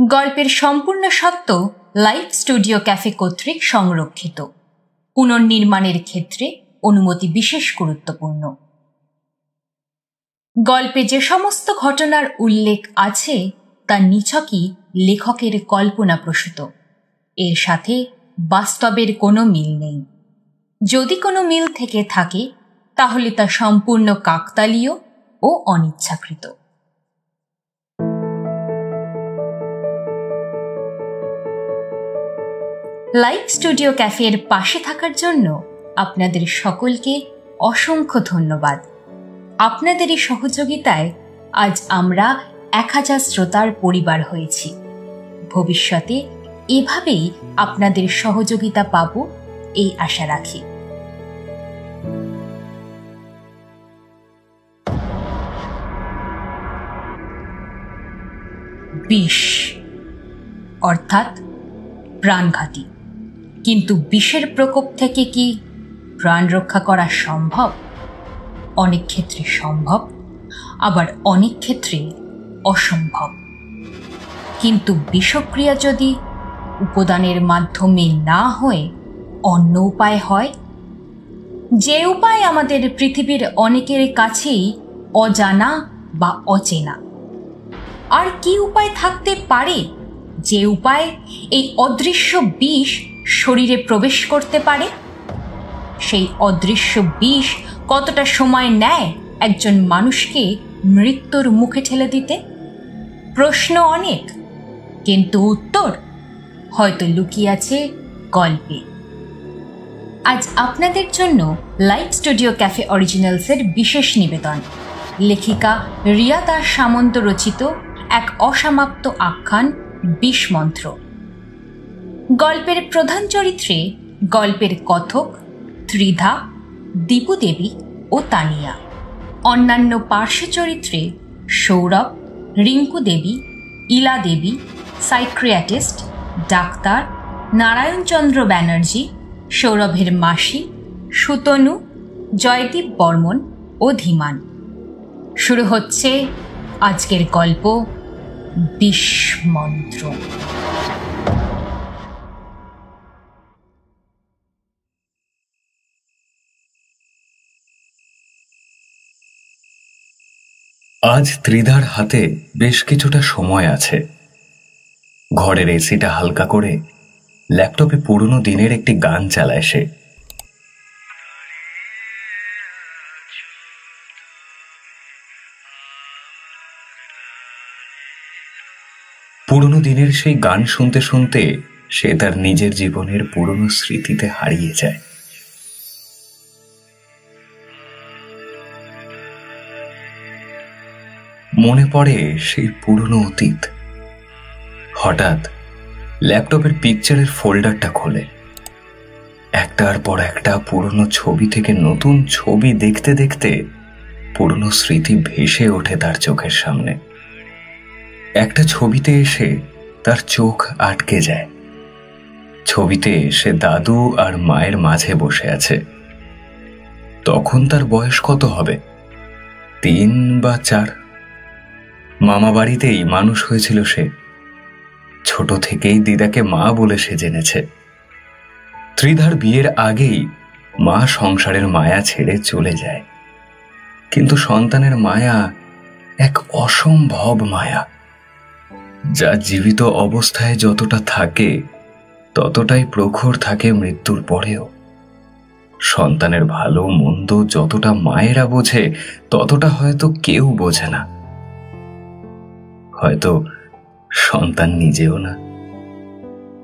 গল্পের সম্পূর্ণ সত্য লাইভ স্টুডিও ক্যাফে কর্তৃক সংরক্ষিত। পুনর্নির্মাণের ক্ষেত্রে অনুমতি বিশেষ গুরুত্বপূর্ণ। গল্পে যে সমস্ত ঘটনার উল্লেখ আছে, তা নিছকই লেখকের কল্পনা প্রসূত। এর সাথে বাস্তবের কোনো মিল নেই। যদি কোনো মিল থেকে থাকে, তাহলে তা সম্পূর্ণ কাকতালীয় ও অনিচ্ছাকৃত। লাইভ স্টুডিও ক্যাফের পাশে থাকার জন্য আপনাদের সকলকে অসংখ্য ধন্যবাদ। আপনাদের এই সহযোগিতায় আজ আমরা এক হাজার শ্রোতার পরিবার হয়েছি। ভবিষ্যতে এভাবেই আপনাদের সহযোগিতা পাব এই আশা রাখি। বিষ, অর্থাৎ প্রাণঘাতী। কিন্তু বিষের প্রকোপ থেকে কি প্রাণ রক্ষা করা সম্ভব? অনেক ক্ষেত্রে সম্ভব, আবার অনেক ক্ষেত্রে অসম্ভব। কিন্তু বিষক্রিয়া যদি উপাদানের মাধ্যমে না হয়ে অন্য উপায় হয়? যে উপায় আমাদের পৃথিবীর অনেকের কাছেই অজানা বা অচেনা। আর কি উপায় থাকতে পারে? যে উপায় এই অদৃশ্য বিষ শরীরে প্রবেশ করতে পারে? সেই অদৃশ্য বিষ কতটা সময় নেয় একজন মানুষকে মৃত্যুর মুখে ঠেলে দিতে? প্রশ্ন অনেক, কিন্তু উত্তর হয়তো লুকিয়ে আছে গল্পে। আজ আপনাদের জন্য লাইভ স্টুডিও ক্যাফে অরিজিনালসের বিশেষ নিবেদন। লেখিকা রিয়া দাস সামন্ত রচিত এক অসমাপ্ত আখ্যান বিষমন্ত্র গল্পের প্রধান চরিত্রে গল্পের কথক ত্রিধা দীপু দেবী ও তানিয়া। অন্যান্য পার্শ্ব চরিত্রে সৌরভ রিঙ্কু দেবী ইলা দেবী সাইক্রিয়াটিস্ট, ডাক্তার, নারায়ণচন্দ্র ব্যানার্জি, সৌরভের মাসি, সুতনু, জয়দীপ বর্মন ও ধীমান। শুরু হচ্ছে আজকের গল্প বিষমন্ত্র আজ ত্রিধার হাতে বেশ কিছুটা সময় আছে। ঘরের এসিটা হালকা করে ল্যাপটপে পুরনো দিনের একটি গান চালায় সে। পুরনো দিনের সেই গান শুনতে শুনতে সে তার নিজের জীবনের পুরনো স্মৃতিতে হারিয়ে যায়। মনে পড়ে সেই পুরনো অতীত। হঠাৎ ল্যাপটপের পিকচারের ফোল্ডারটা খোলে। একটার পর একটা পুরনো ছবি থেকে নতুন ছবি দেখতে দেখতে পুরনো স্মৃতি ভেসে ওঠে তার চোখের সামনে। একটা ছবিতে এসে তার চোখ আটকে যায়। ছবিতে সে দাদু আর মায়ের মাঝে বসে আছে। তখন তার বয়স কত হবে? তিন বা চার? মামা বাড়িতেই মানুষ হয়েছিল সে। ছোট থেকেই দিদাকে মা বলে সে জেনেছে। ত্রিধার বিয়ের আগেই মা সংসারের মায়া ছেড়ে চলে যায়। কিন্তু সন্তানের মায়া এক অসম্ভব মায়া। যা জীবিত অবস্থায় যতটা থাকে, ততটাই প্রখর থাকে মৃত্যুর পরেও। সন্তানের ভালো মন্দ যতটা মায়েরা বোঝে, ততটা হয়তো কেউ বোঝে না। হয়তো সন্তান নিজেও না।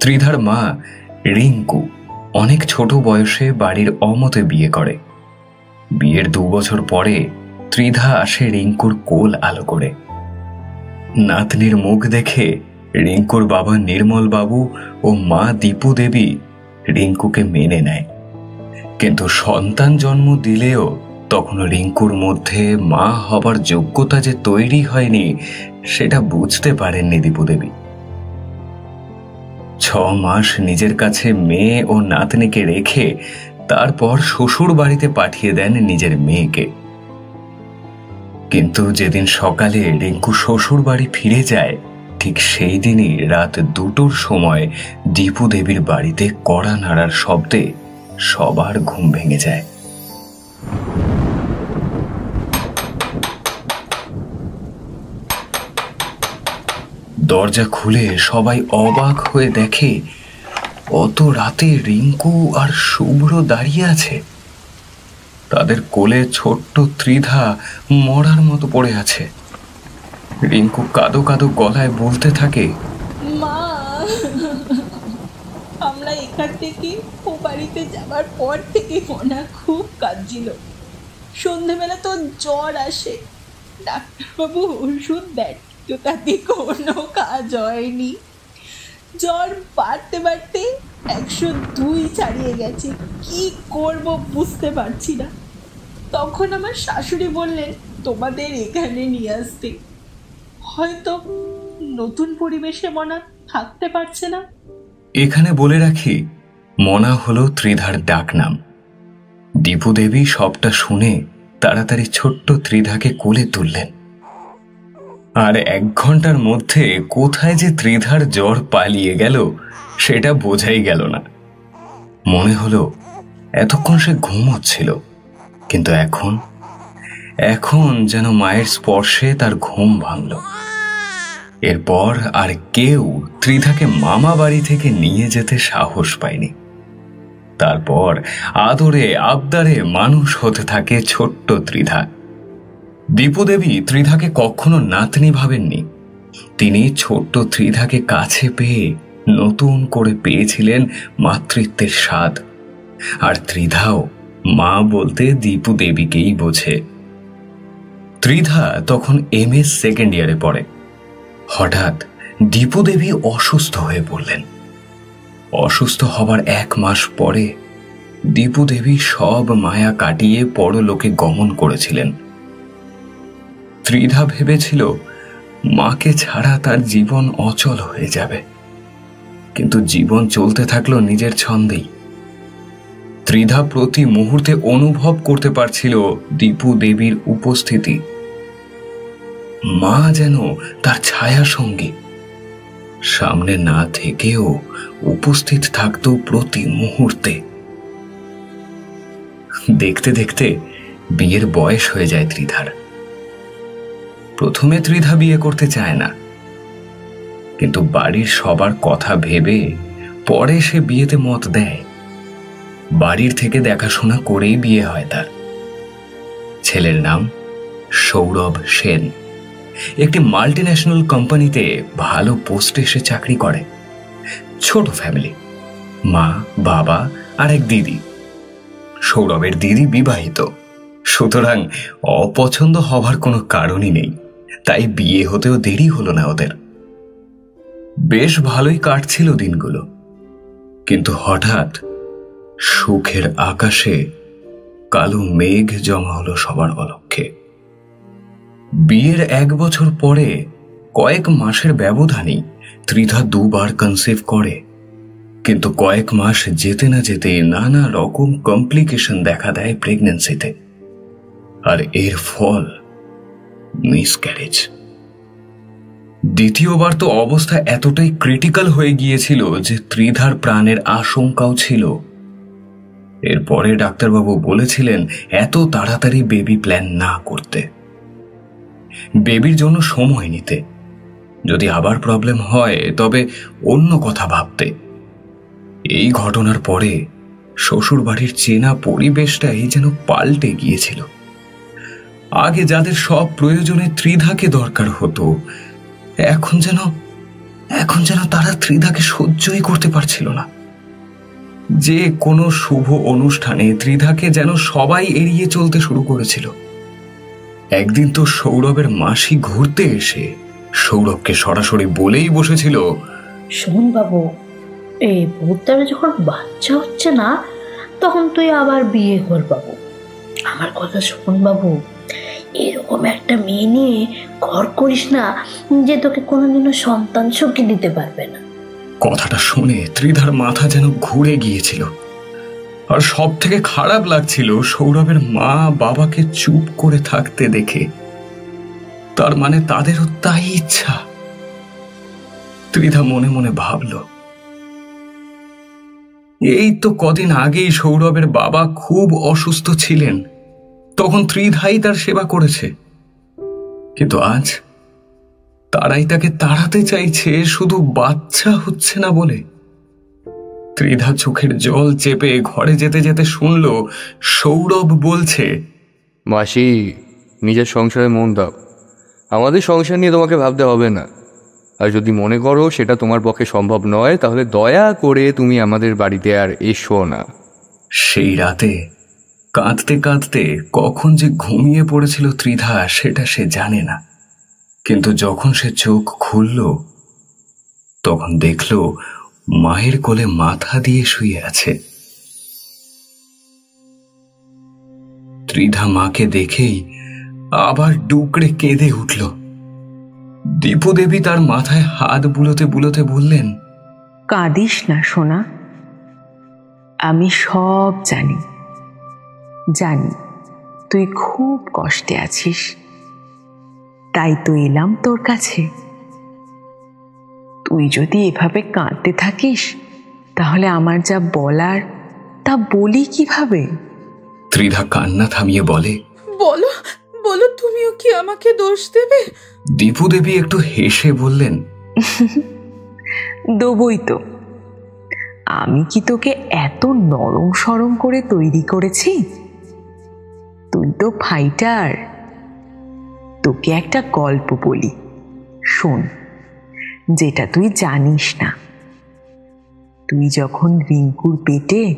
ত্রিধার মা রিঙ্কু অনেক ছোট বয়সে বাড়ির অমতে বিয়ে করে। বিয়ের দু বছর পরে ত্রিধা আসে রিঙ্কুর কোল আলো করে। নাতনির মুখ দেখে রিঙ্কুর বাবা নির্মল বাবু ও মা দীপু দেবী রিঙ্কুকে মেনে নেয়। কিন্তু সন্তান জন্ম দিলেও তখন রিঙ্কুর মধ্যে মা হবার যোগ্যতা যে তৈরি হয়নি, সেটা বুঝতে পারেননি দীপুদেবী। ছ মাস নিজের কাছে মেয়ে ও নাতনিকে রেখে তারপর শ্বশুর বাড়িতে পাঠিয়ে দেন নিজের মেয়েকে। কিন্তু যেদিন সকালে রিঙ্কু শ্বশুর বাড়ি ফিরে যায়, ঠিক সেই দিনই রাত দুটোর সময় দীপু দেবীর বাড়িতে কড়া নাড়ার শব্দে সবার ঘুম ভেঙে যায়। দরজা খুলে সবাই অবাক হয়ে দেখে, অত রাতে রিঙ্কু আর শুভ্র দাঁড়িয়ে আছে। তাদের কোলে ছোট্ট ত্রিধা মরার মতো পড়ে আছে। রিঙ্কু কাদো কাদো গলায় বলতে থাকে, মা, আমরা এখান থেকে ও বাড়িতে যাবার পর থেকে মনা খুব কাঁদছিল। সন্ধেবেলা তো জ্বর আসে। ডাক্তারবাবু ওষুধ দেন। তো তাতে কোনো কাজ হয়নি। জ্বর বাড়তে বাড়তে একশো দুই ছাড়িয়ে গেছে। কি করব বুঝতে পারছি না। তখন আমার শাশুড়ি বললেন, তোমাদের এখানে নিয়ে আসতে। হয়তো নতুন পরিবেশে মনা থাকতে পারছে না। এখানে বলে রাখি, মনা হলো ত্রিধার ডাকনাম। দীপু দেবী সবটা শুনে তাড়াতাড়ি ছোট্ট ত্রিধাকে কোলে তুললেন। আর এক ঘণ্টার মধ্যে কোথায় যে ত্রিধার জ্বর পালিয়ে গেল, সেটা বোঝাই গেল না। মনে হলো এতক্ষণ সে ঘুমোচ্ছিল, কিন্তু এখন এখন যেন মায়ের স্পর্শে তার ঘুম ভাঙল। এরপর আর কেউ ত্রিধাকে মামা বাড়ি থেকে নিয়ে যেতে সাহস পায়নি। তারপর আদরে আবদারে মানুষ হতে থাকে ছোট্ট ত্রিধা। দীপুদেবী ত্রিধাকে কখনো নাতনি ভাবেননি। তিনি ছোট্ট ত্রিধাকে কাছে পেয়ে নতুন করে পেয়েছিলেন মাতৃত্বের স্বাদ। আর ত্রিধাও মা বলতে দীপু দেবীকেই বোঝে। ত্রিধা তখন এম এস সেকেন্ড ইয়ারে পড়ে। হঠাৎ দীপু দেবী অসুস্থ হয়ে পড়লেন। অসুস্থ হবার এক মাস পরে দীপু দেবী সব মায়া কাটিয়ে পরলোকে গমন করেছিলেন। ত্রিধা ভেবেছিল, মাকে ছাড়া তার জীবন অচল হয়ে যাবে। কিন্তু জীবন চলতে থাকল নিজের ছন্দেই। ত্রিধা প্রতি মুহূর্তে অনুভব করতে পারছিল দীপু দেবীর উপস্থিতি। মা যেন তার ছায়া সঙ্গী। সামনে না থেকেও উপস্থিত থাকত প্রতি মুহূর্তে। দেখতে দেখতে বিয়ের বয়স হয়ে যায় ত্রিধার। প্রথমে ত্রিধা বিয়ে করতে চায় না। কিন্তু বাড়ির সবার কথা ভেবে পরে সে বিয়েতে মত দেয়। বাড়ির থেকে দেখাশোনা করেই বিয়ে হয় তার। ছেলের নাম সৌরভ সেন। একটি মাল্টি ন্যাশনাল কোম্পানিতে ভালো পোস্টে সে চাকরি করে। ছোট ফ্যামিলি মা, বাবা আর এক দিদি। সৌরভের দিদি বিবাহিত। সুতরাং অপছন্দ হবার কোনো কারণই নেই। তাই বিয়ে হতেও দেরি হলো না ওদের। বেশ ভালোই কাটছিল দিনগুলো। কিন্তু হঠাৎ সুখের আকাশে কালো মেঘ জমা হলো সবার অলক্ষে। বিয়ের এক বছর পরে কয়েক মাসের ব্যবধানেই ত্রিধা দুবার কনসিভ করে। কিন্তু কয়েক মাস যেতে না যেতে নানা রকম কমপ্লিকেশন দেখা দেয় প্রেগনেন্সিতে আর এর ফল মিসক্যারেজ দ্বিতীয়বার তো অবস্থা এতটাই ক্রিটিক্যাল হয়ে গিয়েছিল যে ত্রিধার প্রাণের আশঙ্কাও ছিল। এরপরে ডাক্তারবাবু বলেছিলেন এত তাড়াতাড়ি বেবি প্ল্যান না করতে। বেবির জন্য সময় নিতে। যদি আবার প্রবলেম হয়, তবে অন্য কথা ভাবতে। এই ঘটনার পরে শ্বশুরবাড়ির চেনা পরিবেশটাই যেন পাল্টে গিয়েছিল। আগে যাদের সব প্রয়োজনে ত্রিধাকে দরকার হতো, এখন যেন এখন যেন তারা ত্রিধাকে সহ্যই করতে পারছিল না। যে কোনো শুভ অনুষ্ঠানে ত্রিধাকে যেন সবাই এড়িয়ে চলতে শুরু করেছিল। একদিন তো সৌরভের মাসি ঘুরতে এসে সৌরভকে সরাসরি বলেই বসেছিল, শোন বাবু, এই ভোরতারে যখন বাচ্চা হচ্ছে না, তখন তুই আবার বিয়ে কর বাবু। আমার কথা শোন বাবু। এরকম একটা মেয়ে নিয়ে ঘর করিস না যে তোকে কোনোদিনও সন্তান সুখী দিতে পারবে না। কথাটা শুনে ত্রিধার মাথা যেন ঘুরে গিয়েছিল। আর সব থেকে খারাপ লাগছিল সৌরভের মা বাবাকে চুপ করে থাকতে দেখে। তার মানে তাদেরও তাই ইচ্ছা। ত্রিধা মনে মনে ভাবল, এই তো কদিন আগেই সৌরভের বাবা খুব অসুস্থ ছিলেন। তখন ত্রিধাই তার সেবা করেছে। কিন্তু আজ তারাই তাকে তাড়াতে চাইছে শুধু বাচ্চা হচ্ছে না বলে। ত্রিধা চোখের জল চেপে ঘরে যেতে যেতে শুনল সৌরভ বলছে মাসি নিজের সংসারে মন দাও। আমাদের সংসার নিয়ে তোমাকে ভাবতে হবে না। আর যদি মনে করো সেটা তোমার পক্ষে সম্ভব নয় তাহলে দয়া করে তুমি আমাদের বাড়িতে আর এসো না। সেই রাতে কাঁদতে কাঁদতে কখন যে ঘুমিয়ে পড়েছিল ত্রিধা সেটা সে জানে না। কিন্তু যখন সে চোখ খুলল, তখন দেখল মায়ের কোলে মাথা দিয়ে শুয়ে আছে। ত্রিধা মাকে দেখেই আবার ডুকরে কেঁদে উঠল। দীপু দেবী তার মাথায় হাত বুলোতে বুলোতে বললেন, কাঁদিস না সোনা, আমি সব জানি। জানি তুই খুব কষ্টে আছিস। তাই তো এলাম তোর কাছে। তুই যদি এভাবে কাঁদতে থাকিস তাহলে আমার যা বলার তা বলি কীভাবে? ত্রিধা কান্না থামিয়ে বলে বলো বলো তুমিও কি আমাকে দোষ দেবে? দীপু দেবী একটু হেসে বললেন দেবই তো। আমি কি তোকে এত নরম সরম করে তৈরি করেছি? তো ফাইটার তোকে একটা গল্প বলি। শোন, যেটা তুই জানিস না। তুই যখন রিঙ্কুর পেটে,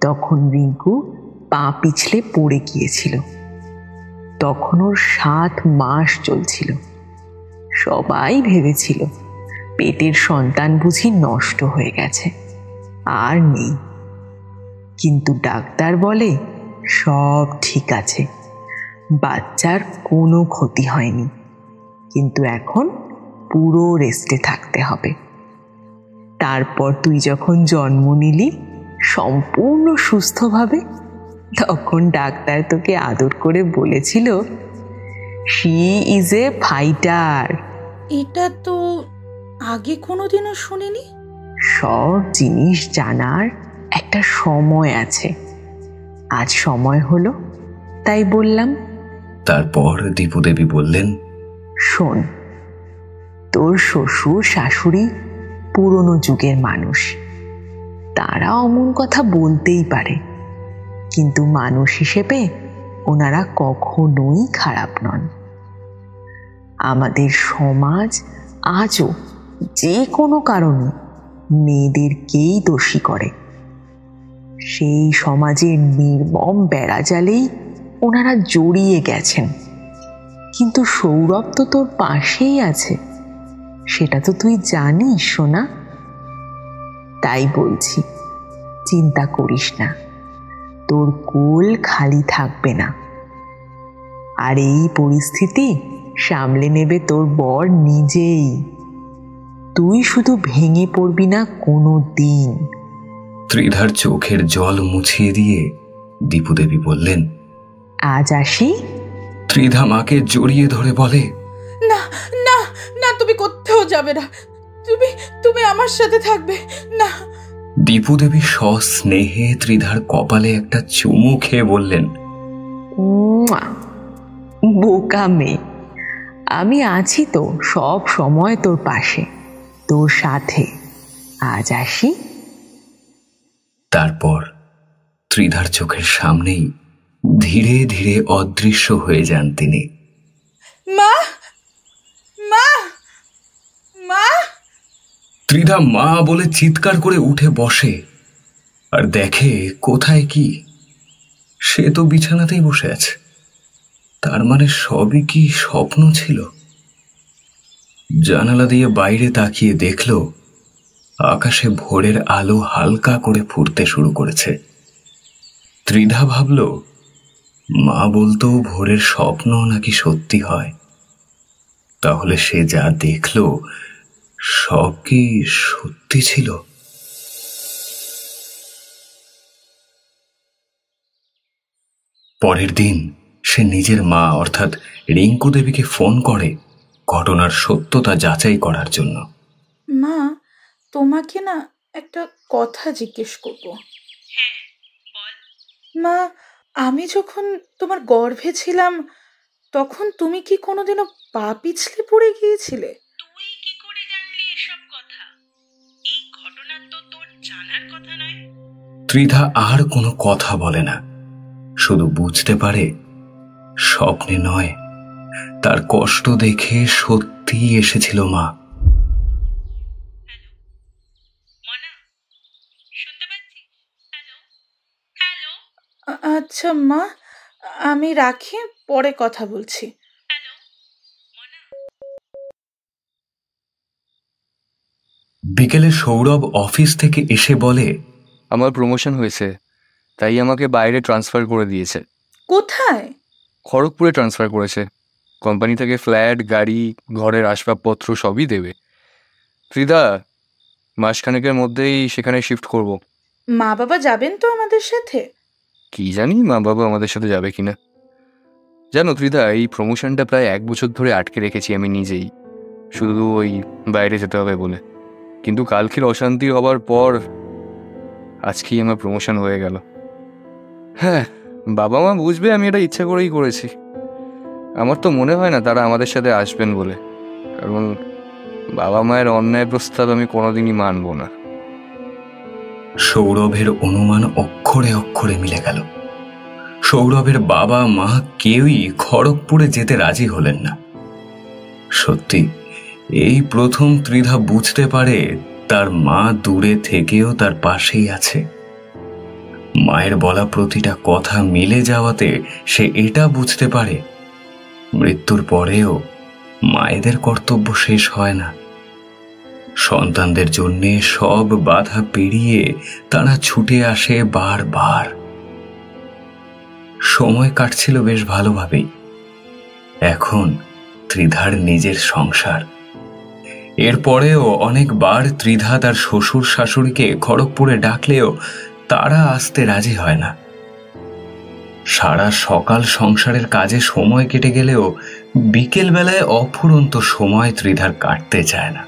তখন রিঙ্কু পা পিছলে পড়ে গিয়েছিল। তখন ওর সাত মাস চলছিল। সবাই ভেবেছিল, পেটের সন্তান বুঝি নষ্ট হয়ে গেছে, আর নেই। কিন্তু ডাক্তার বলে সব ঠিক আছে। বাচ্চার কোনো ক্ষতি হয়নি। কিন্তু এখন পুরো রেস্টে থাকতে হবে। তারপর তুই যখন জন্ম নিলি সম্পূর্ণ সুস্থভাবে তখন ডাক্তার তোকে আদর করে বলেছিল শি ইজ এ ফাইটার এটা তো আগে কোনোদিনও শুনিনি? সব জিনিস জানার একটা সময় আছে। আজ সময় হলো তাই বললাম তারপর দীপু দেবী বললেন শোন তোর শ্বশুর শাশুড়ি পুরনো যুগের মানুষ। তারা অমন কথা বলতেই পারে কিন্তু মানুষ হিসেবে ওনারা কখনোই খারাপ নন। আমাদের সমাজ আজও যে কোনো কারণে মেয়েদেরকেই দোষী করে। সেই সমাজের নির্মম বেড়াজালেই ওনারা জড়িয়ে গেছেন। কিন্তু সৌরভ তো তোর পাশেই আছে। সেটা তো তুই জানিস, সোনা। তাই বলছি, চিন্তা করিস না। তোর কোল খালি থাকবে না। আর এই পরিস্থিতি সামলে নেবে তোর বর নিজেই। তুই শুধু ভেঙে পড়বি না কোনো দিন ত্রিধার চোখের জল মুছিয়ে দিয়ে দীপু দেবী বললেন আজ আসি? ত্রিধা মাকে জড়িয়ে ধরে বলে না না না তুমি কোথাও যাবে না। তুমি তুমি আমার সাথে থাকবে। না। দীপু দেবী সস্নেহে ত্রিধার কপালে একটা চুমু খেয়ে বললেন। বোকা মেয়ে। আমি আছি তো সব সময় তোর পাশে। তোর সাথে। আজ আসি? তারপর ত্রিধার চোখের সামনেই ধীরে ধীরে অদৃশ্য হয়ে যান তিনি। মা! মা! মা! ত্রিধা মা বলে চিৎকার করে উঠে বসে আর দেখে কোথায় কি? সে তো বিছানাতেই বসে আছে। তার মানে সবই কি স্বপ্ন ছিল? জানালা দিয়ে বাইরে তাকিয়ে দেখল আকাশে ভোরের আলো হালকা করে ফুটতে শুরু করেছে। ত্রিধা ভাবল, মা বলতো ভোরের স্বপ্ন নাকি সত্যি হয়? তাহলে সে যা দেখল, সব কি সত্যি ছিল? পরের দিন সে নিজের মা, অর্থাৎ রিঙ্কু দেবীকে ফোন করে ঘটনার সত্যতা যাচাই করার জন্য। মা তোমাকে না একটা কথা জিজ্ঞেস করব। মা আমি যখন তোমার গর্ভে ছিলাম তখন তুমি কি কোনোদিনও পা পিছলে পড়ে গিয়েছিলে? তুই কি করে জানলি এসব কথা? এই ঘটনা তো তোর জানার কথা নয়। ত্রিধা আর কোনো কথা বলে না। শুধু বুঝতে পারে স্বপ্নে নয় তার কষ্ট দেখে সত্যিই এসেছিল মা মনা শুনতে পাচ্ছিস হ্যালো হ্যালো আ- আচ্ছা মা আমি রাখি পরে কথা বলছি। বিকেলে সৌরভ অফিস থেকে এসে বলে আমার প্রমোশন হয়েছে তাই আমাকে বাইরে ট্রান্সফার করে দিয়েছে। কোথায়? খড়গপুরে ট্রান্সফার করেছে। কোম্পানি থেকে ফ্ল্যাট গাড়ি ঘরের আসবাবপত্র সবই দেবে। ত্রিদা মাসখানেকের মধ্যেই সেখানে শিফট করব। মা বাবা যাবেন তো আমাদের সাথে? কি জানি মা বাবা আমাদের সাথে যাবে কিনা। জানো ত্রিদা, এই প্রমোশনটা প্রায় এক বছর ধরে আটকে রেখেছি আমি নিজেই। শুধু ওই বাইরে যেতে হবে বলে। কিন্তু কালকের অশান্তি হবার পর আজকেই আমার প্রমোশন হয়ে গেল। হ্যাঁ বাবা মা বুঝবে আমি এটা ইচ্ছা করেই করেছি। আমার তো মনে হয় না তারা আমাদের সাথে আসবেন বলে। কারণ বাবা মায়ের অন্যায় প্রস্তাব আমি কোনোদিনই মানব না। সৌরভের অনুমান অক্ষরে অক্ষরে মিলে গেল। সৌরভের বাবা মা কেউই খড়গপুরে যেতে রাজি হলেন না। সত্যি, এই প্রথম ত্রিধা বুঝতে পারে তার মা দূরে থেকেও তার পাশেই আছে। মায়ের বলা প্রতিটা কথা মিলে যাওয়াতে সে এটা বুঝতে পারে। মৃত্যুর পরেও মায়েদের কর্তব্য শেষ হয় না। সন্তানদের জন্য সব বাধা পেরিয়ে তারা ছুটে আসে বারবার। সময় কাটছিল বেশ ভালোভাবেই। এখন ত্রিধার নিজের সংসার। এরপরেও অনেকবার ত্রিধা তার শ্বশুর শাশুড়িকে খড়গপুরে ডাকলেও তারা আসতে রাজি হয় না। সারা সকাল সংসারের কাজে সময় কেটে গেলেও বিকেলবেলায় অফুরন্ত সময় ত্রিধার কাটতে চায় না।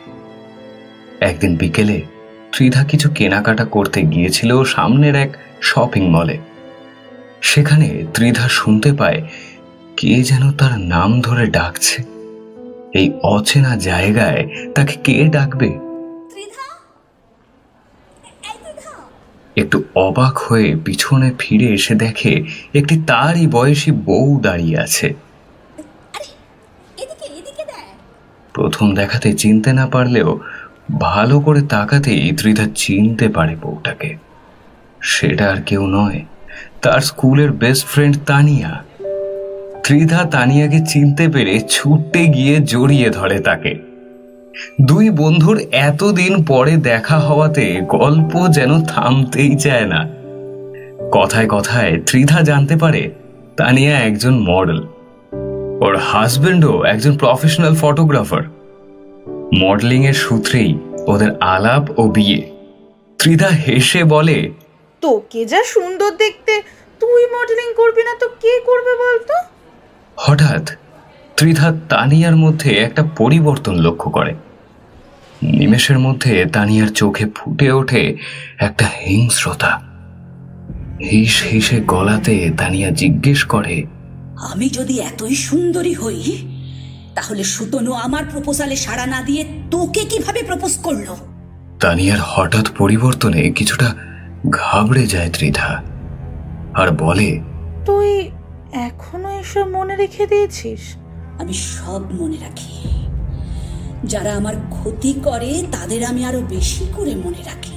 একদিন বিকেলে ত্রিধা কিছু কেনাকাটা করতে গিয়েছিল সামনের এক শপিং মলে। সেখানে ত্রিধা শুনতে পায় কে যেন তার নাম ধরে ডাকছে। এই অচেনা জায়গায় তাকে কে ডাকবে? একটু অবাক হয়ে পিছনে ফিরে এসে দেখে একটি তারই বয়সী বউ দাঁড়িয়ে আছে। প্রথম দেখাতে চিনতে না পারলেও ভালো করে তাকাতেই ত্রিধা চিনতে পারে বউটাকে। সেটা আর কেউ নয়, তার স্কুলের বেস্ট ফ্রেন্ড তানিয়া। ত্রিধা তানিয়াকে চিনতে পেরে ছুটতে গিয়ে জড়িয়ে ধরে তাকে। দুই বন্ধুর এতদিন পরে দেখা হওয়াতে গল্প যেন থামতেই চায় না। কথায় কথায় ত্রিধা জানতে পারে তানিয়া একজন মডেল ওর হাজবেন্ডও একজন প্রফেশনাল ফটোগ্রাফার মডেলিং এর সূত্রেই ওদের আলাপ ও বিয়ে। ত্রিধা হেসে বলে তোকে যা সুন্দর দেখতে তুই মডেলিং করবি না তো কে করবে বলতো? হঠাৎ ত্রিধা তানিয়ার মধ্যে একটা পরিবর্তন লক্ষ্য করে। নিমেষের মধ্যে তানিয়ার চোখে ফুটে ওঠে একটা হিংস্রতা। হিস হিসে গলাতে তানিয়া জিজ্ঞেস করে আমি যদি এতই সুন্দরী হই তাহলে সুতনু আমার প্রপোজালে সাড়া না দিয়ে তোকে কীভাবে প্রপোজ করল? তানিয়ার হঠাৎ পরিবর্তনে কিছুটা ঘাবড়ে যায় ত্রিধা। আর বলে তুই এখনও এসব মনে রেখে দিয়েছিস? আমি সব মনে রাখি। যারা আমার ক্ষতি করে তাদের আমি আরও বেশি করে মনে রাখি।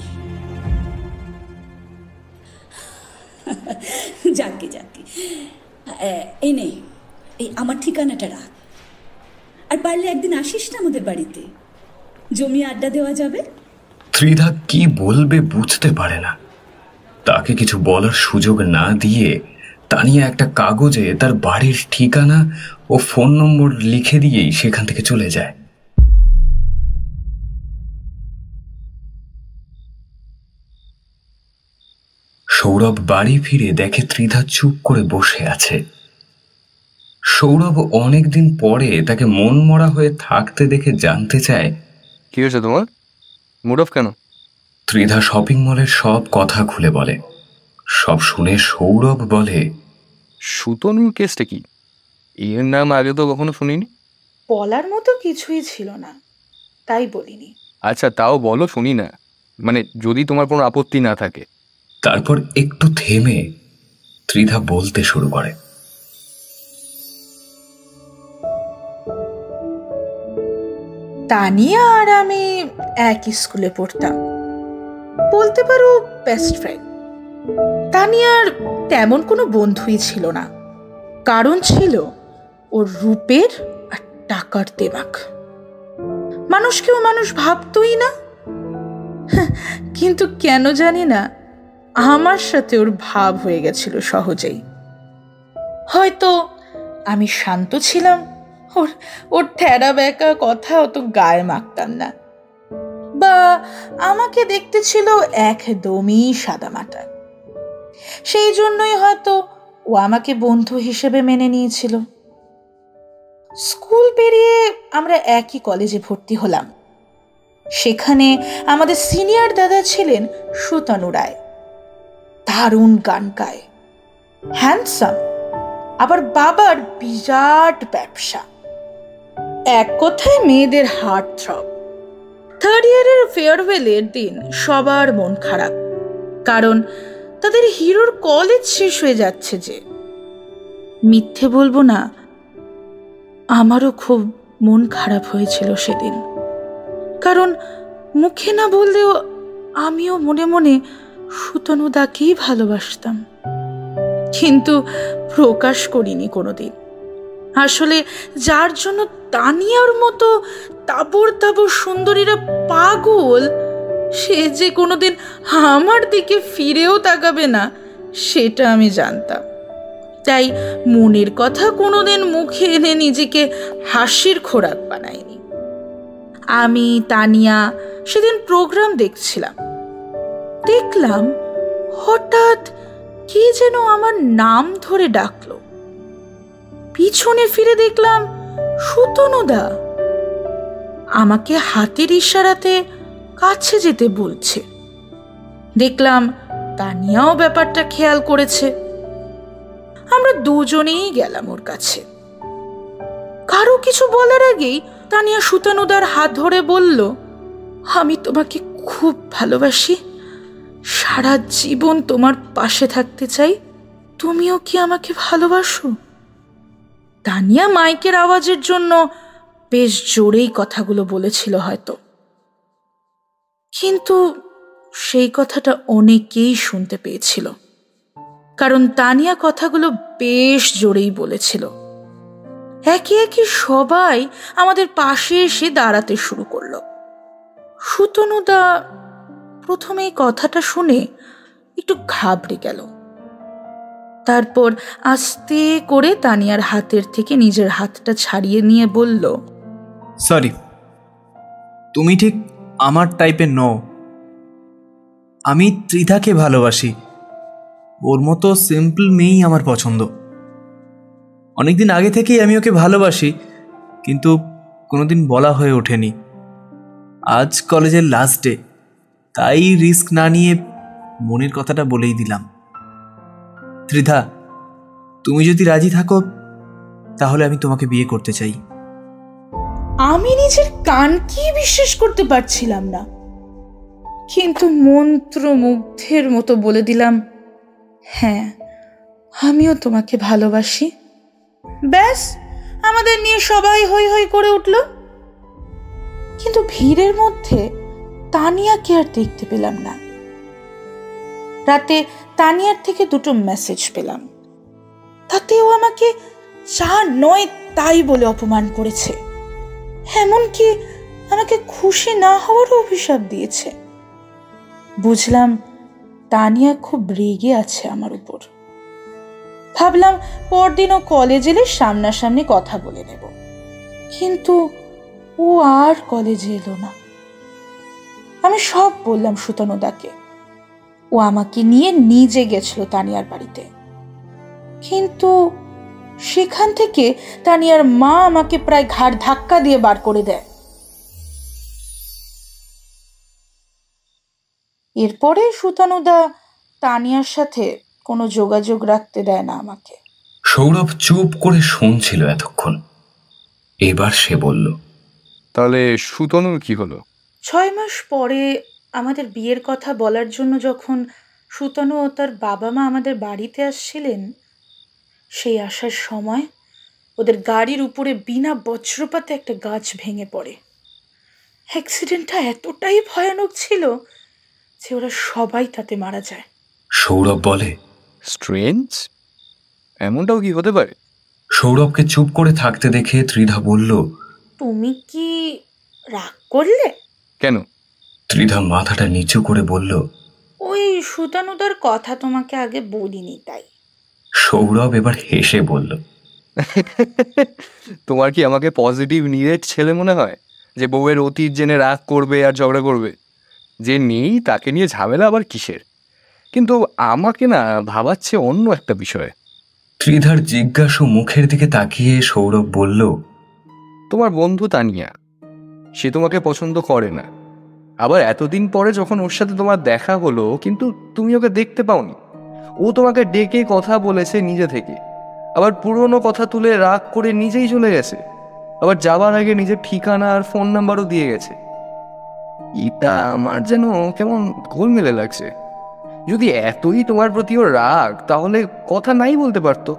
যাকে যাকে এ- এই নে এই আমার ঠিকানাটা রাখ। আর পারলে একদিন আসিস না আমাদের বাড়িতে। জমি আড্ডা দেওয়া যাবে? ত্রিধা কি বলবে বুঝতে পারে না। তাকে কিছু বলার সুযোগ না দিয়ে তানিয়া একটা কাগজে তার বাড়ির ঠিকানা ও ফোন নম্বর লিখে দিয়েই সেখান থেকে চলে যায়। সৌরভ বাড়ি ফিরে দেখে ত্রিধা চুপ করে বসে আছে। সৌরভ অনেকদিন পরে তাকে মন মরা হয়ে থাকতে দেখে জানতে চায় কি হয়েছে তোমার? মুড অফ কেন? ত্রিধা শপিং মলের সব কথা খুলে বলে। সব শুনে সৌরভ বলে সুতনুর কেসটা কি? এর নাম আগে তো কখনো শুনিনি। বলার মতো কিছুই ছিল না তাই বলিনি। আচ্ছা তাও বলো শুনি না। মানে যদি তোমার কোনো আপত্তি না থাকে। তারপর একটু থেমে ত্রিধা বলতে শুরু করে। তানিয়া আর আমি এক স্কুলে পড়তাম। বলতে পারো বেস্ট ফ্রেন্ড তানিয়ার তেমন কোনো বন্ধুই ছিল না। কারণ ছিল ওর রূপের আর টাকার দেমাক। মানুষকেও মানুষ ভাবতই না। কিন্তু কেন জানি না আমার সাথে ওর ভাব হয়ে গেছিল সহজেই। হয়তো আমি শান্ত ছিলাম। ওর ওর ঠেরা ব্যাকা কথা অত গায়ে মাখতাম না। বা আমাকে দেখতে ছিল একদমই সাদামাটা সেই জন্যই হয়তো ও আমাকে বন্ধু হিসেবে মেনে নিয়েছিল। স্কুল পেরিয়ে আমরা একই কলেজে ভর্তি হলাম। সেখানে আমাদের সিনিয়র দাদা ছিলেন সুতানু রায়। দারুণ গান গায়। হ্যান্ডসাম। আবার বাবার বিরাট ব্যবসা। এক কথায় মেয়েদের হার্ট থ্রব। থার্ড ইয়ারের ফেয়ারওয়েলের দিন সবার মন খারাপ। কারণ তাদের হিরোর কলেজ শেষ হয়ে যাচ্ছে যে। মিথ্যে বলব না, আমারও খুব মন খারাপ হয়েছিল সেদিন। কারণ মুখে না বললেও আমিও মনে মনে সুতনুদাকেই ভালোবাসতাম। কিন্তু প্রকাশ করিনি কোনোদিন। আসলে যার জন্য তানিয়ার মতো তাবর তাবর সুন্দরীরা পাগল? সে যে কোনোদিন আমার দিকে ফিরেও তাকাবে না, সেটা আমি জানতাম। তাই মনের কথা কোনোদিন মুখে এনে নিজেকে হাসির খোরাক বানাইনি আমি, তানিয়া, সেদিন প্রোগ্রাম দেখছিলাম। দেখলাম হঠাৎ কে যেন আমার নাম ধরে ডাকলো। পিছনে ফিরে দেখলাম সুতনুদা, আমাকে হাতের ইশারাতে কাছে যেতে বলছে। দেখলাম তানিয়াও ব্যাপারটা খেয়াল করেছে। আমরা দুজনেই গেলাম ওর কাছে। কারও কিছু বলার আগেই তানিয়া সুতানুদার হাত ধরে বলল, আমি তোমাকে খুব ভালোবাসি। সারা জীবন তোমার পাশে থাকতে চাই। তুমিও কি আমাকে ভালোবাসো? তানিয়া মাইকের আওয়াজের জন্য বেশ জোরেই কথাগুলো বলেছিল হয়তো। কিন্তু সেই কথাটা অনেকেই শুনতে পেয়েছিল। কারণ তানিয়া কথাগুলো বেশ জোরেই বলেছিল। একে একে সবাই আমাদের পাশে এসে দাঁড়াতে শুরু করল। সুতনুদা প্রথমে কথাটা শুনে একটু ঘাবড়ে গেল। তারপর আস্তে করে তানিয়ার হাতের থেকে নিজের হাতটা ছাড়িয়ে নিয়ে বলল, সরি। তুমি ঠিক আমার টাইপের নও। আমি ত্রিধাকে ভালোবাসি। ওর মতো সিম্পল মেয়েই আমার পছন্দ। অনেকদিন আগে থেকেই আমি ওকে ভালোবাসি, কিন্তু কোনোদিন বলা হয়ে ওঠেনি। আজ কলেজের লাস্ট ডে তাই রিস্ক না নিয়ে মনের কথাটা বলেই দিলাম। ত্রিধা, তুমি যদি রাজি থাকো, তাহলে আমি তোমাকে বিয়ে করতে চাই। আমি নিজের কানকেই বিশ্বাস করতে পারছিলাম না। কিন্তু মন্ত্র মুগ্ধের মতো বলে দিলাম হ্যাঁ আমিও তোমাকে ভালোবাসি। ব্যাস, আমাদের নিয়ে সবাই হই হই করে উঠল। কিন্তু ভিড়ের মধ্যে তানিয়াকে আর দেখতে পেলাম না। রাতে তানিয়ার থেকে দুটো মেসেজ পেলাম। তাতেও আমাকে যা নয় তাই বলে অপমান করেছে। এমনকি আমাকে খুশি না হওয়ারও অভিশাপ দিয়েছে। বুঝলাম তানিয়া খুব রেগে আছে আমার উপর। ভাবলাম পরদিনও কলেজ এলে সামনাসামনি কথা বলে নেব। কিন্তু ও আর কলেজে এলো না। আমি সব বললাম সুতনুদাকে। ও আমাকে নিয়ে নিজে গেছিল তানিয়ার বাড়িতে। কিন্তু সেখান থেকে তানিয়ার মা আমাকে প্রায় ঘাড় ধাক্কা দিয়ে বার করে দেয়। এরপরে সুতানুদা তানিয়ার সাথে কোনো যোগাযোগ রাখতে দেয় না আমাকে। সৌরভ চুপ করে শুনছিল এতক্ষণ। এবার সে বলল তাহলে সুতনুর কি হলো? ছয় মাস পরে আমাদের বিয়ের কথা বলার জন্য যখন সুতনু ও তার বাবা মা আমাদের বাড়িতে আসছিলেন সেই আসার সময় ওদের গাড়ির উপরে বিনা বজ্রপাতে একটা গাছ ভেঙে পড়ে। অ্যাক্সিডেন্টটা এতটাই ভয়ানক ছিল যে ওরা সবাই তাতে মারা যায়। সৌরভ বলে স্ট্রেঞ্জ? এমনটাও কি হতে পারে? সৌরভকে চুপ করে থাকতে দেখে ত্রিধা বলল তুমি কি রাগ করলে? কেন? ত্রিধা মাথাটা নিচু করে বলল ওই সুতানুদার কথা তোমাকে আগে বলিনি তাই। সৌরভ এবার হেসে বলল তোমার কি আমাকে পজিটিভ নিরেট ছেলে মনে হয়? যে বউয়ের অতীত জেনে রাগ করবে আর ঝগড়া করবে। যে নেই তাকে নিয়ে ঝামেলা আবার কিসের? কিন্তু আমাকে না ভাবাচ্ছে অন্য একটা বিষয়। ত্রিধার জিজ্ঞাসু মুখের দিকে তাকিয়ে সৌরভ বলল তোমার বন্ধু তানিয়া সে তোমাকে পছন্দ করে না। আবার এতদিন পরে যখন ওর সাথে তোমার দেখা হলো, কিন্তু তুমি ওকে দেখতে পাওনি। ও তোমাকে ডেকে কথা বলেছে নিজে থেকে। আবার পুরনো কথা তুলে রাগ করে নিজেই চলে গেছে। আবার যাবার আগে নিজের ঠিকানা আর ফোন নাম্বারও দিয়ে গেছে। এটা আমার যেন কেমন গোলমেলে লাগছে। যদি এতই তোমার প্রতি ওর রাগ, তাহলে কথা নাই বলতে পারতো।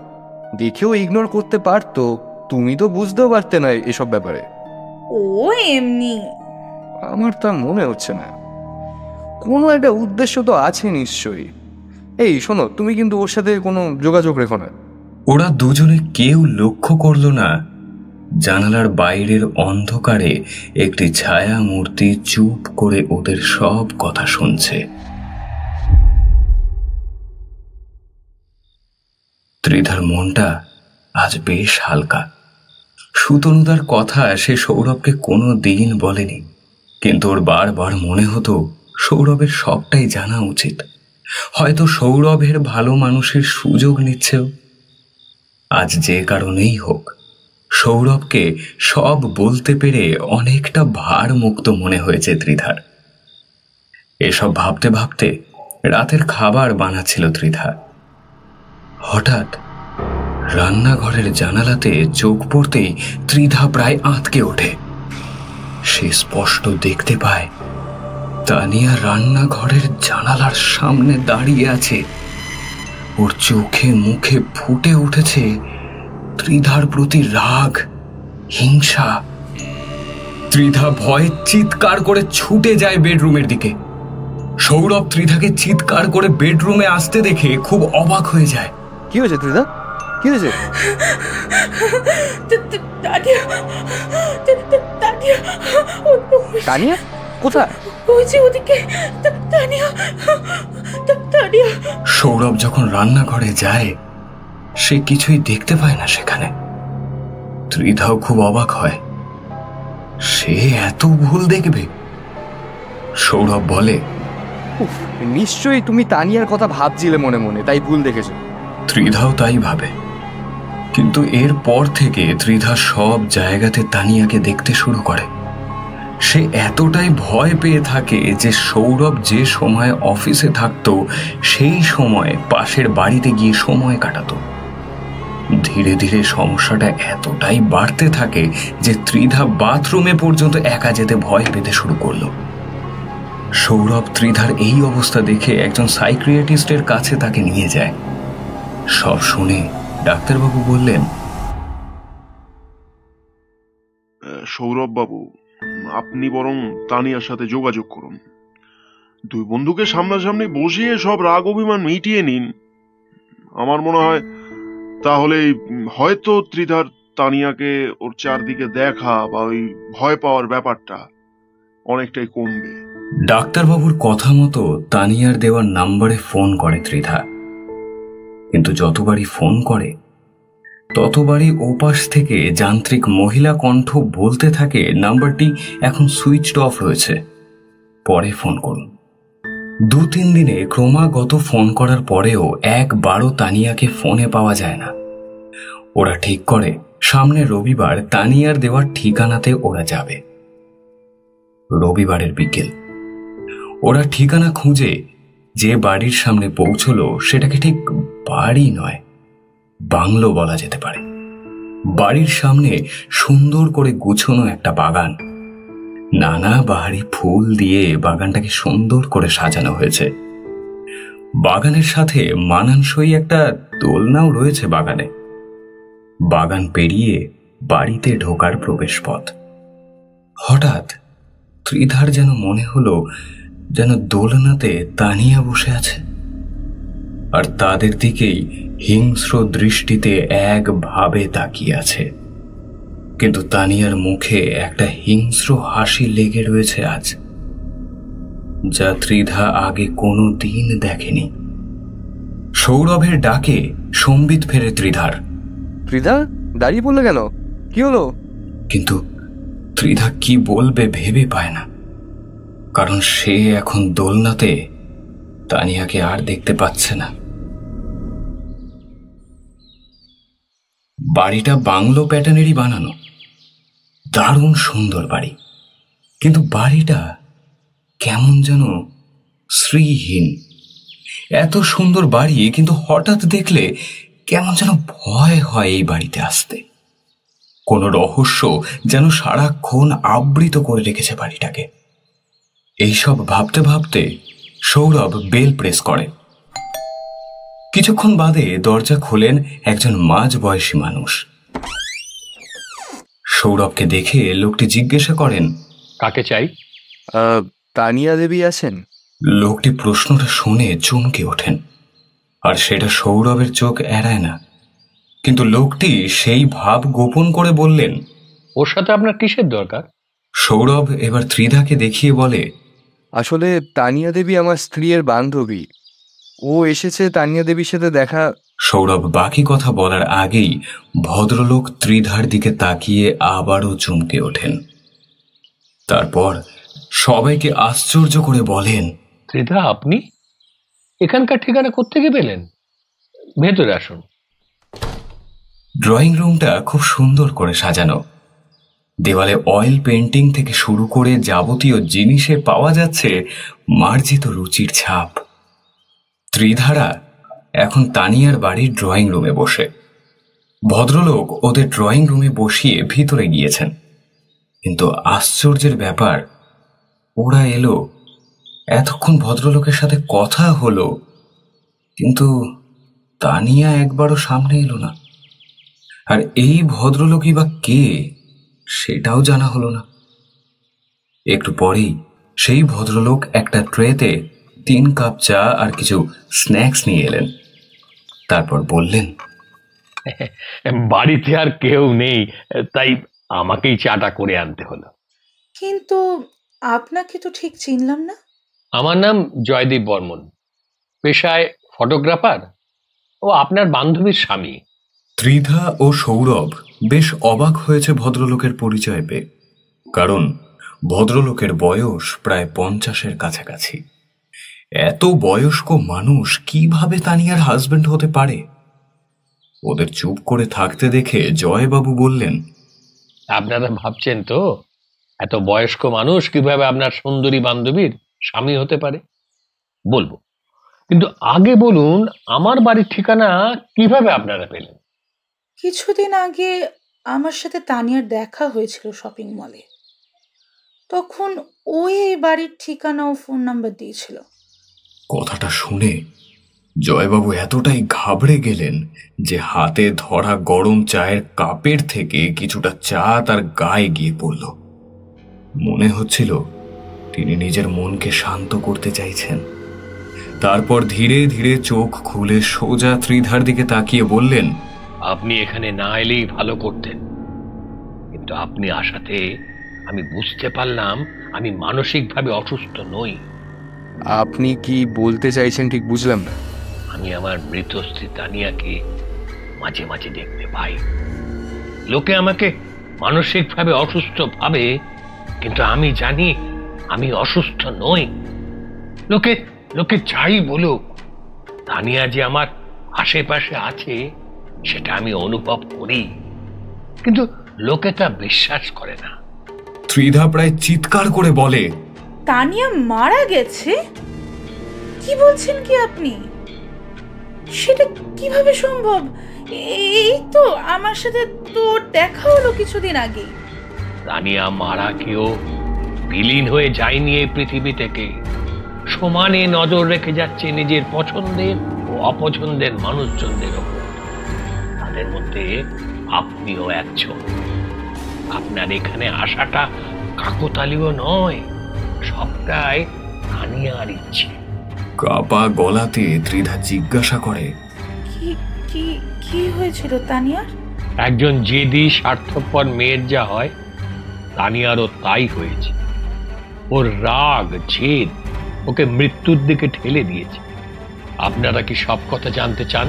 দেখেও ইগনোর করতে পারতো। তুমি তো বুঝতেও পারতে না এসব ব্যাপারে। ও এমনি। আমার তা মনে হচ্ছে না। কোনো একটা উদ্দেশ্য তো আছে নিশ্চয়ই। এই, শোনো, তুমি কিন্তু ওর সাথে কোনো যোগাযোগ রেখো না। ওরা দুজনে কেউ লক্ষ্য করল না। জানালার বাইরের অন্ধকারে একটি ছায়া মূর্তি চুপ করে ওদের সব কথা শুনছে। ত্রিধার মনটা আজ বেশ হালকা। সুতনুদার কথা সে সৌরভকে কোনো দিন বলেনি। কিন্তু ওর বারবার মনে হতো সৌরভের সবটাই জানা উচিত। হয়তো সৌরভের ভালো মানুষের সুযোগ নিচ্ছেও আজ যে কারণেই হোক, সৌরভকে সব বলতে পেরে অনেকটা ভার মুক্ত মনে হয়েছে ত্রিধার। এসব ভাবতে ভাবতে রাতের খাবার বানাচ্ছিল ত্রিধা। হঠাৎ রান্নাঘরের জানালাতে চোখ পড়তেই ত্রিধা প্রায় আঁতকে ওঠে। সে স্পষ্ট দেখতে পায়। তানিয়া রান্নাঘরের জানালার সামনে দাঁড়িয়ে আছে। ওর চোখে মুখে ফুটে উঠেছে ত্রিধার প্রতি রাগ, হিংসা। ত্রিধা ভয়ে চিৎকার করে ছুটে যায় বেডরুমের দিকে। সৌরভ ত্রিধাকে চিৎকার করে বেডরুমে আসতে দেখে খুব অবাক হয়ে যায়। কি হয়েছে ত্রিদা কি হয়েছে? তানিয়া তানিয়া তানিয়া কোথায়? ওই ওদিকে তানিয়া তানিয়া সৌরভ যখন রান্নাঘরে যায় সে কিছুই দেখতে পায় না সেখানে। ত্রিধাও খুব অবাক হয়। সে এত ভুল দেখবে? সৌরভ বলে উফ, নিশ্চয়ই তুমি তানিয়ার কথা ভাবছিলে মনে মনে তাই ভুল দেখেছ। ত্রিধাও তাই ভাবে। কিন্তু এর পর থেকে ত্রিধা সব জায়গাতে তানিয়াকে দেখতে শুরু করে। সে এতটাই ভয় পেয়ে থাকে যে সৌরভ যে সময় অফিসে থাকতো, সেই সময় পাশের বাড়িতে গিয়ে সময় কাটাত। ধীরে ধীরে সমস্যাটা এতটাই বাড়তে থাকে যে ত্রিধা বাথরুমে পর্যন্ত একা যেতে ভয় পেতে শুরু করল। সৌরভ ত্রিধার এই অবস্থা দেখে একজন সাইক্রিয়েটিস্টের কাছে তাকে নিয়ে যায়। সব শুনে ডাক্তারবাবু বললেন সৌরভ বাবু আপনি বরং তানিয়ার সাথে যোগাযোগ করুন। দুই বন্ধুকে সামনাসামনি বসিয়ে সব রাগ অভিমান মিটিয়ে নিন। আমার মনে হয় তাহলে হয়তো ত্রিধার তানিয়াকে ওর চারদিকে দেখা বা ওই ভয় পাওয়ার ব্যাপারটা অনেকটাই কমবে। ডাক্তারবাবুর কথা মতো তানিয়ার দেওয়ার নাম্বারে ফোন করে ত্রিধা। কিন্তু যতবারই ফোন করে, ততবারই ওপাশ থেকে যান্ত্রিক মহিলা কণ্ঠ বলতে থাকে নাম্বারটি এখন সুইচড অফ রয়েছে পরে ফোন করুন। দু তিন দিনে ক্রমাগত ফোন করার পরেও একবারও তানিয়াকে ফোনে পাওয়া যায় না। ওরা ঠিক করে, সামনে রবিবার তানিয়ার দেওয়ার ঠিকানাতে ওরা যাবে। রবিবারের বিকেল। ওরা ঠিকানা খুঁজে যে বাড়ির সামনে পৌঁছলো, সেটাকে ঠিক বাড়ি নয়, বাংলো বলা যেতে পারে। বাড়ির সামনে সুন্দর করে গুছানো একটা বাগান। নানা বাহারি ফুল দিয়ে বাগানটাকে সুন্দর করে সাজানো হয়েছে। বাগানের সাথে মানানসই একটা দোলনাও রয়েছে বাগানে। বাগান পেরিয়ে বাড়িতে ঢোকার প্রবেশ পথ হঠাৎ ত্রিধার যেন মনে হলো, যেন দোলনাতে তানিয়া বসে আছে। আর তাদের দিকেই হিংস্র দৃষ্টিতে এক ভাবে তাকিয়ে আছে। কিন্তু তানিয়ার মুখে একটা হিংস্র হাসি লেগে রয়েছে আজ যা ত্রিধা আগে কোনো দিন দেখেনি। সৌরভের ডাকে সম্বিত ফেরে ত্রিধার। ত্রিধা দাঁড়িয়ে পড়লে কেন? কি হলো? কিন্তু ত্রিধা কি বলবে ভেবে পায় না। কারণ সে এখন দোলনাতে তানিয়াকে আর দেখতে পাচ্ছে না। বাড়িটা বাংলো প্যাটার্নেরই বানানো। দারুণ সুন্দর বাড়ি। কিন্তু বাড়িটা কেমন যেন শ্রীহীন। এত সুন্দর বাড়ি, কিন্তু হঠাৎ দেখলে কেমন যেন ভয় হয় এই বাড়িতে আসতে। কোনো রহস্য যেন সারাক্ষণ আবৃত করে রেখেছে বাড়িটাকে। এইসব ভাবতে ভাবতে সৌরভ বেল প্রেস করে। কিছুক্ষণ বাদে দরজা খোলেন একজন মাঝ বয়সী মানুষ। সৌরভকে দেখে লোকটি জিজ্ঞাসা করেন কাকে চাই? আহ, তানিয়া দেবী আছেন? লোকটি প্রশ্নটা শুনে চমকে ওঠেন। আর সেটা সৌরভের চোখ এড়ায় না। কিন্তু লোকটি সেই ভাব গোপন করে বললেন ওর সাথে আপনার কিসের দরকার? সৌরভ এবার ত্রিধাকে দেখিয়ে বলে আসলে তানিয়া দেবী আমার স্ত্রীর বান্ধবী। ও এসেছে তানিয়া দেবীর সাথে দেখা সৌরভ বাকি কথা বলার আগেই ভদ্রলোক ত্রিধার দিকে তাকিয়ে আবারও চমকে ওঠেন। তারপর সবাইকে আশ্চর্য করে বলেন ত্রিধা আপনি? এখানকার ঠিকানা কোত্থেকে পেলেন? ভেতরে আসুন। ড্রয়িং রুমটা খুব সুন্দর করে সাজানো। দেওয়ালে অয়েল পেন্টিং থেকে শুরু করে যাবতীয় জিনিসে পাওয়া যাচ্ছে মার্জিত রুচির ছাপ। ত্রিধারা এখন তানিয়ার বাড়ির ড্রয়িং রুমে বসে। ভদ্রলোক ওদের ড্রয়িং রুমে বসিয়ে ভিতরে গিয়েছেন। কিন্তু আশ্চর্যের ব্যাপার, ওরা এলো। এতক্ষণ ভদ্রলোকের সাথে কথা হলো, কিন্তু তানিয়া একবারও সামনে এলো না। আর এই ভদ্রলোকই বা কে, সেটাও জানা হলো না। একটু পরেই সেই ভদ্রলোক একটা ট্রেতে তিন কাপ চা আর কিছু স্ন্যাক্স নিয়ে এলেন। তারপর বললেন বাড়িতে আর কেউ নেই তাই আমাকেই চাটা করে আনতে হলো। কিন্তু আপনাকে তো ঠিক চিনলাম না। আমার নাম জয়দীপ বর্মন পেশায় ফটোগ্রাফার ও আপনার বান্ধবীর স্বামী। ত্রিধা ও সৌরভ বেশ অবাক হয়েছে ভদ্রলোকের পরিচয় পেয়ে কারণ ভদ্রলোকের বয়স প্রায় পঞ্চাশের কাছাকাছি। এত বয়স্ক মানুষ কীভাবে তানিয়ার হাজবেন্ড হতে পারে? ওদের চুপ করে থাকতে দেখে জয়বাবু বললেন আপনারা ভাবছেন তো এত বয়স্ক মানুষ কীভাবে আপনার সুন্দরী বান্ধবীর স্বামী হতে পারে? বলব। কিন্তু আগে বলুন আমার বাড়ির ঠিকানা কীভাবে আপনারা পেলেন? কিছুদিন আগে আমার সাথে তানিয়ার দেখা হয়েছিল শপিং মলে তখন ওই বাড়ির ঠিকানা ও ফোন নাম্বার দিয়েছিল। কথাটা শুনে জয়বাবু এতটাই ঘাবড়ে গেলেন যে হাতে ধরা গরম চায়ের কাপের থেকে কিছুটা চা তার গায়ে গিয়ে পড়ল। মনে হচ্ছিল তিনি নিজের মনকে শান্ত করতে চাইছেন। তারপর ধীরে ধীরে চোখ খুলে সোজা ত্রিধার দিকে তাকিয়ে বললেন, আপনি এখানে না এলেই ভালো করতেন। কিন্তু আপনি আসাতে আমি বুঝতে পারলাম আমি মানসিকভাবে অসুস্থ নই। আপনি কি বলতে চাইছেন ঠিক বুঝলাম না। আমি আমার মৃত স্ত্রী তানিয়াকে মাঝে মাঝে দেখতে পাই। লোকে আমাকে মানসিকভাবে অসুস্থ ভাবে কিন্তু আমি জানি আমি অসুস্থ নই। লোকে লোকে যাই বলুক তানিয়া যে আমার আশেপাশে আছে সেটা আমি অনুভব করি। কিন্তু লোকে তা বিশ্বাস করে না। ত্রিধা প্রায় চিৎকার করে বলে তানিয়া মারা গেছে? কি বলছেন কি আপনি? সেটা কীভাবে সম্ভব? এই তো আমার সাথে তো দেখা হলো কিছুদিন আগে তানিয়া মারা কেউ বিলীন হয়ে যায়নি এই পৃথিবী থেকে। সমানে নজর রেখে যাচ্ছে নিজের পছন্দের ও অপছন্দের মানুষজনদের ওপর। তাদের মধ্যে আপনিও একজন। আপনার এখানে আসাটা কাকতালীয় নয়। সবটাই তানিয়ার ইচ্ছে। কাপা গলাতে ত্রিধা জিজ্ঞাসা করে কি কি কি হয়েছিল তানিয়ার? একজন জেদি স্বার্থপর মেয়ের যা হয় তানিয়ারও তাই হয়েছে। ওর রাগ জেদ ওকে মৃত্যুর দিকে ঠেলে দিয়েছে। আপনারা কি সব কথা জানতে চান?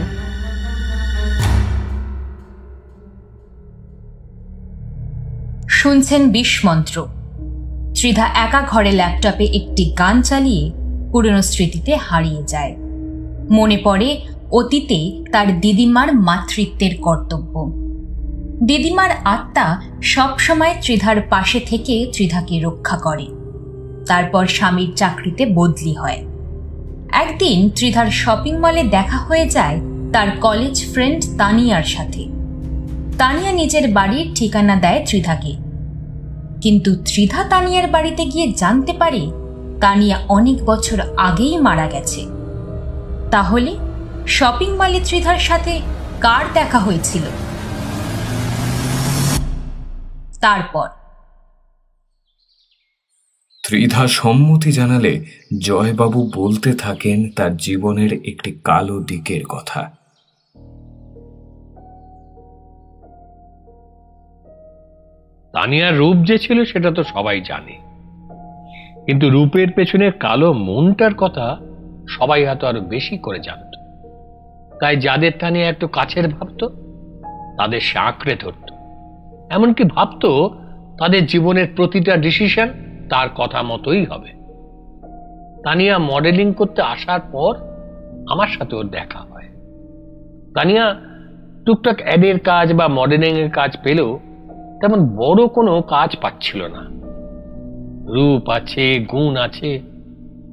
শুনছেন বিষ মন্ত্র। ত্রিধা একা ঘরে ল্যাপটপে একটি গান চালিয়ে পুরনো স্মৃতিতে হারিয়ে যায়। মনে পড়ে অতীতে তার দিদিমার মাতৃত্বের কর্তব্য। দিদিমার আত্মা সবসময় ত্রিধার পাশে থেকে ত্রিধাকে রক্ষা করে। তারপর স্বামীর চাকরিতে বদলি হয়। একদিন ত্রিধার শপিং মলে দেখা হয়ে যায় তার কলেজ ফ্রেন্ড তানিয়ার সাথে। তানিয়া নিজের বাড়ির ঠিকানা দেয় ত্রিধাকে। কিন্তু ত্রিধা তানিয়ার বাড়িতে গিয়ে জানতে পারে তানিয়া অনেক বছর আগেই মারা গেছে। তাহলে শপিং মলে ত্রিধার সাথে কার দেখা হয়েছিল? তারপর। ত্রিধা সম্মতি জানালে জয়বাবু বলতে থাকেন তার জীবনের একটি কালো দিকের কথা। তানিয়ার রূপ যে ছিল সেটা তো সবাই জানে। কিন্তু রূপের পেছনে কালো মনটার কথা সবাই হয়তো আরও বেশি করে জানত। তাই যাদের তানিয়া একটু কাছের ভাবতো, তাদের সে আঁকড়ে ধরত। এমনকি ভাবতো তাদের জীবনের প্রতিটা ডিসিশন তার কথা মতোই হবে। তানিয়া মডেলিং করতে আসার পর আমার সাথে ওর দেখা হয়। তানিয়া টুকটাক অ্যাডের কাজ বা মডেলিং এর কাজ পেলেও তেমন বড় কোনো কাজ পাচ্ছিল না। রূপ আছে, গুণ আছে,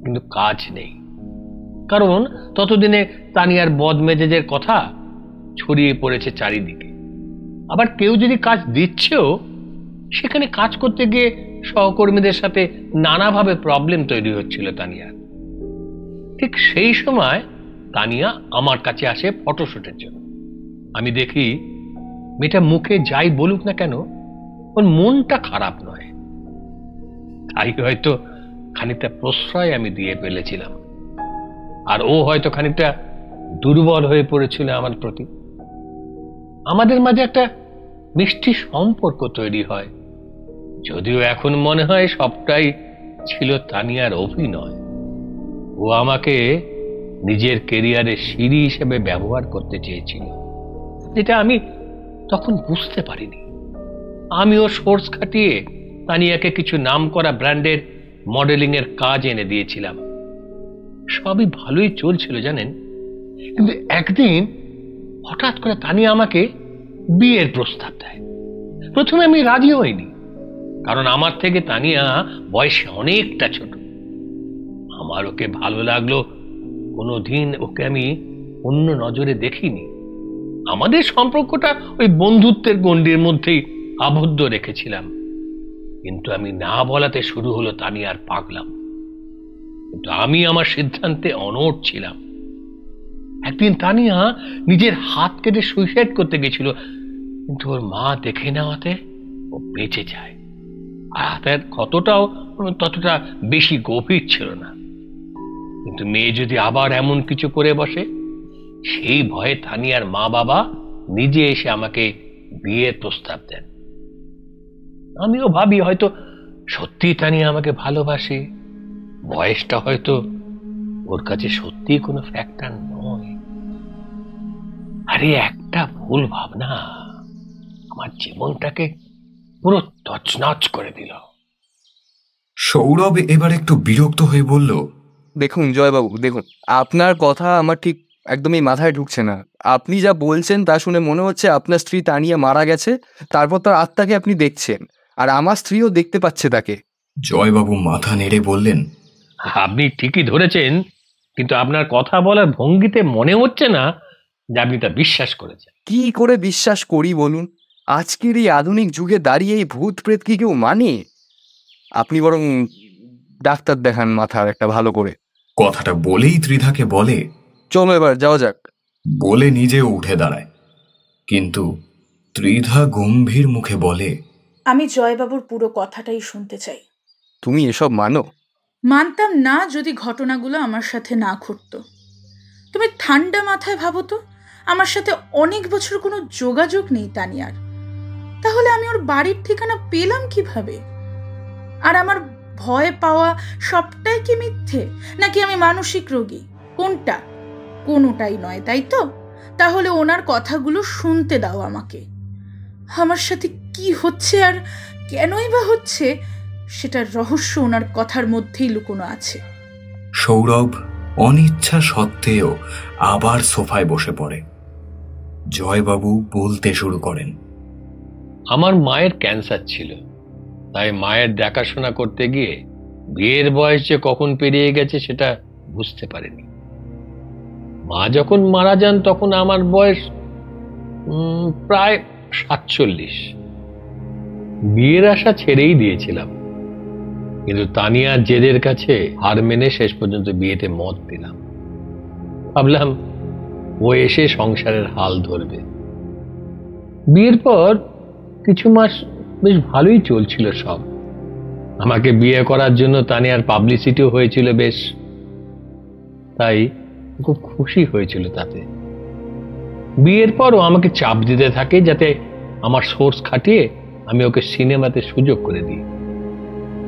কিন্তু কাজ নেই। কারণ ততদিনে তানিয়ার বদ মেজেজের কথা ছড়িয়ে পড়েছে চারিদিকে। আবার কেউ যদি কাজ দিচ্ছেও, সেখানে কাজ করতে গিয়ে সহকর্মীদের সাথে নানাভাবে প্রবলেম তৈরি হচ্ছিল তানিয়ার। ঠিক সেই সময় তানিয়া আমার কাছে আসে ফটোশুটের জন্য। আমি দেখি মেয়েটা মুখে যাই বলুক না কেন, ওর মনটা খারাপ নয়। তাই হয়তো খানিকটা প্রশ্রয় আমি দিয়ে ফেলেছিলাম। আর ও হয়তো খানিকটা দুর্বল হয়ে পড়েছিল আমার প্রতি। আমাদের মাঝে একটা মিষ্টি সম্পর্ক তৈরি হয়। যদিও এখন মনে হয় সবটাই ছিল তানিয়ার অভিনয়। ও আমাকে নিজের কেরিয়ারের সিঁড়ি হিসেবে ব্যবহার করতে চেয়েছিল। যেটা আমি তখন বুঝতে পারিনি। আমিও সোর্স খাটিয়ে তানিয়াকে কিছু নাম করা ব্র্যান্ডের মডেলিং এর কাজ এনে দিয়েছিলাম। সবই ভালোই চলছিল, জানেন? কিন্তু একদিন হঠাৎ করে তানিয়া আমাকে বিয়ের প্রস্তাব দেয়। প্রথমে আমি রাজি হইনি, কারণ আমার থেকে তানিয়া বয়সে অনেকটা ছোট। আমার ওকে ভালো লাগল, কোনোদিন ওকে আমি অন্য নজরে দেখিনি। আমাদের সম্পর্কটা ওই বন্ধুত্বের গণ্ডির মধ্যেই আবদ্ধ রেখেছিলাম। কিন্তু আমি না বলাতে শুরু হলো তা নিয়ে আর পাগলাম। কিন্তু আমি আমার সিদ্ধান্তে অনড় ছিলাম। একদিন তানিয়া নিজের হাত কেটে সুইসাইড করতে গেছিল, কিন্তু ওর মা দেখে নেওয়াতে ও বেঁচে যায়। আর হাতের ক্ষতটাও ততটা বেশি গভীর ছিল না। কিন্তু মেয়ে যদি আবার এমন কিছু করে বসে সেই ভয়ে তানিয়ার মা বাবা নিজে এসে আমাকে বিয়ের প্রস্তাব দেন। আমিও ভাবি হয়তো সত্যি তানিয়া আমাকে ভালোবাসে। বয়সটা হয়তো ওর কাছে সত্যি কোনো ফ্যাক্টর নয়। আরে একটা ভুল ভাবনা আমার জীবনটাকে পুরো তছনছ করে দিল। সৌরভ এবার একটু বিরক্ত হয়ে বলল দেখুন জয়বাবু দেখুন আপনার কথা আমার ঠিক একদমই মাথায় ঢুকছে না। আপনি যা বলছেন তা শুনে মনে হচ্ছে আপনার স্ত্রী তানিয়া মারা গেছে তারপর তার আত্মাকে আপনি দেখছেন আর আমার স্ত্রীও দেখতে পাচ্ছে তাকে। জয়বাবু মাথা নেড়ে বললেন আপনি ঠিকই ধরেছেন কিন্তু আপনার কথা বলার ভঙ্গিতে মনে হচ্ছে না যে আপনি তা বিশ্বাস করেছেন। কি করে বিশ্বাস করি বলুন? আজকের এই আধুনিক যুগে দাঁড়িয়ে এই ভূত প্রেত কি কেউ মানে? আপনি বরং ডাক্তার দেখান মাথার একটা ভালো করে। কথাটা বলেই ত্রিধাকে বলে চলো এবার যাওয়া যাক। বলে নিজেও উঠে দাঁড়ায়। কিন্তু ত্রিধা গম্ভীর মুখে বলে আমি জয়বাবুর পুরো কথাটাই শুনতে চাই। তুমি এসব মানো? মানতাম না যদি ঘটনাগুলো আমার সাথে না ঘটতো। তুমি ঠান্ডা মাথায় ভাবো তো আমার সাথে অনেক বছর কোনো যোগাযোগ নেই তানিয়ার। তাহলে আমি ওর বাড়ির ঠিকানা পেলাম কীভাবে? আর আমার ভয় পাওয়া সবটাই কি মিথ্যে? নাকি আমি মানসিক রোগী? কোনটা? কোনোটাই নয় তাই তো? তাহলে ওনার কথাগুলো শুনতে দাও আমাকে। আমার সাথে কি হচ্ছে আর কেনই বা হচ্ছে সেটার রহস্য ওনার কথার মধ্যেই লুকোনো আছে। সৌরভ অনিচ্ছা সত্ত্বেও আবার সোফায় বসে পড়ে। জয়বাবু বলতে শুরু করেন। আমার মায়ের ক্যান্সার ছিল। তাই মায়ের দেখাশোনা করতে গিয়ে বিয়ের বয়স যে কখন পেরিয়ে গেছে সেটা বুঝতে পারিনি। মা যখন মারা যান, তখন আমার বয়স প্রায় সাতচল্লিশ। বিয়ের আশা ছেড়েই দিয়েছিলাম। কিন্তু তানিয়ার জেদের কাছে হার মেনে শেষ পর্যন্ত বিয়েতে মত দিলাম। ভাবলাম, ও এসে সংসারের হাল ধরবে। বিয়ের পর কিছু মাস বেশ ভালোই চলছিল সব। আমাকে বিয়ে করার জন্য তানিয়ার পাবলিসিটিও হয়েছিল বেশ। তাই খুব খুশি হয়েছিল তাতে। বিয়ের পরও আমাকে চাপ দিতে থাকে যাতে আমার সোর্স খাটিয়ে আমি ওকে সিনেমাতে সুযোগ করে দিই।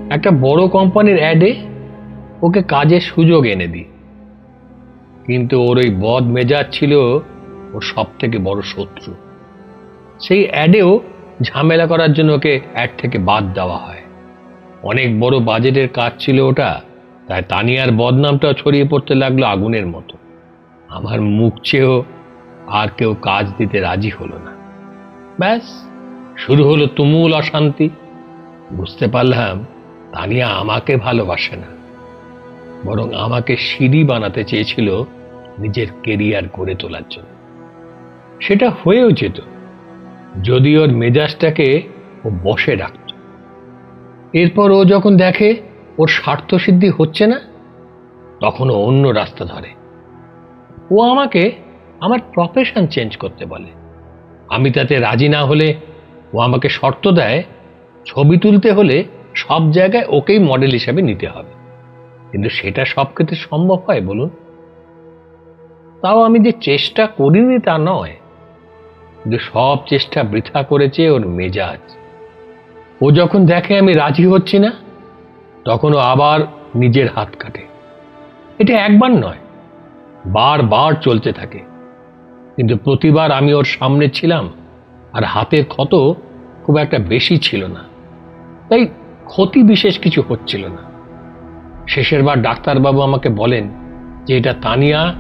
একটা বড় কোম্পানির অ্যাডে ওকে কাজের সুযোগ এনে দিই। কিন্তু ওর ওই বদ মেজাজ ছিল ওর সব থেকে বড় শত্রু। সেই অ্যাডেও ঝামেলা করার জন্য ওকে অ্যাড থেকে বাদ দেওয়া হয়। অনেক বড় বাজেটের কাজ ছিল ওটা। তাই তানিয়ার বদনামটাও ছড়িয়ে পড়তে লাগল আগুনের মতো। আমার মুখ চেয়েও আর কেউ কাজ দিতে রাজি হলো না। ব্যাস, শুরু হলো তুমুল অশান্তি। বুঝতে পারলাম তানিয়া আমাকে ভালোবাসে না। বরং আমাকে সিঁড়ি বানাতে চেয়েছিল নিজের কেরিয়ার গড়ে তোলার জন্য। সেটা হয়েও যেত, যদি ওর মেজাজটাকে ও বসে রাখত। এরপর ও যখন দেখে ওর স্বার্থসিদ্ধি হচ্ছে না? তখন অন্য রাস্তা ধরে। ও আমাকে আমার প্রফেশন চেঞ্জ করতে বলে। আমি তাতে রাজি না হলে ও আমাকে শর্ত দেয় ছবি তুলতে হলে সব জায়গায় ওকেই মডেল হিসাবে নিতে হবে। কিন্তু সেটা সব ক্ষেত্রে সম্ভব হয় বলুন? তাও আমি যে চেষ্টা করিনি তা নয়। কিন্তু সব চেষ্টা বৃথা করেছে ওর মেজাজ। ও যখন দেখে আমি রাজি হচ্ছি না তখন ও আবার নিজের হাত কাটে। এটা একবার নয়, বারবার চলতে থাকে। কিন্তু প্রতিবার আমি ওর সামনে ছিলাম আর হাতের ক্ষত খুব একটা বেশি ছিল না। তাই ক্ষতি বিশেষ কিছু হচ্ছিল না। শেষের বার ডাক্তারবাবু আমাকে বলেন যে এটা তানিয়া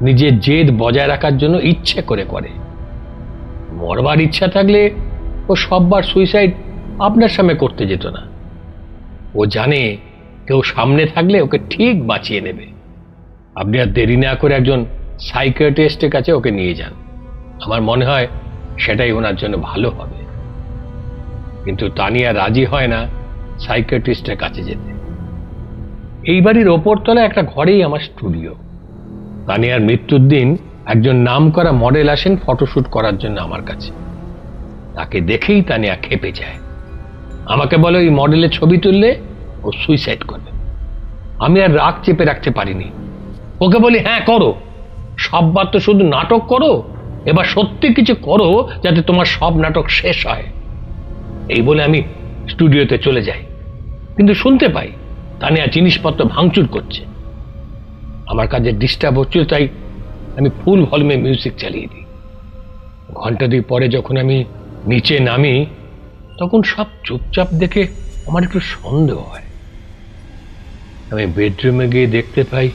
নিজের জেদ বজায় রাখার জন্য ইচ্ছে করে করে। মরবার ইচ্ছা থাকলে ও সববার সুইসাইড আপনার সামনে করতে যেত না। ও জানে কেউ সামনে থাকলে ওকে ঠিক বাঁচিয়ে নেবে। আপনি আর দেরি না করে একজন সাইকিয়াট্রিস্টের কাছে ওকে নিয়ে যান। আমার মনে হয় সেটাই ওনার জন্য ভালো হবে। কিন্তু তানিয়া রাজি হয় না সাইকিয়াট্রিস্টের কাছে যেতে। এই বাড়ির ওপরতলায় একটা ঘরেই আমার স্টুডিও। তানিয়ার মৃত্যুর দিন একজন নাম করা মডেল আসেন ফটোশ্যুট করার জন্য আমার কাছে। তাকে দেখেই তানিয়া খেপে যায়। আমাকে বলে, ওই মডেলের ছবি তুললে ও সুইসাইড করবে। আমি আর রাগ চেপে রাখতে পারিনি। ওকে বলি হ্যাঁ করো। সববার তো শুধু নাটক করো, এবার সত্যি কিছু করো যাতে তোমার সব নাটক শেষ হয়। এই বলে আমি স্টুডিওতে চলে যাই। কিন্তু শুনতে পাই, তানিয়া জিনিসপত্র ভাঙচুর করছে। আমার কাজে ডিস্টার্ব হচ্ছিল, তাই আমি ফুল ভলমে মিউজিক চালিয়ে দিই। ঘণ্টা দুই পরে যখন আমি নিচে নামি তখন সব চুপচাপ দেখে আমার একটু সন্দেহ হয়। আমি বেডরুমে গিয়ে দেখতে পাই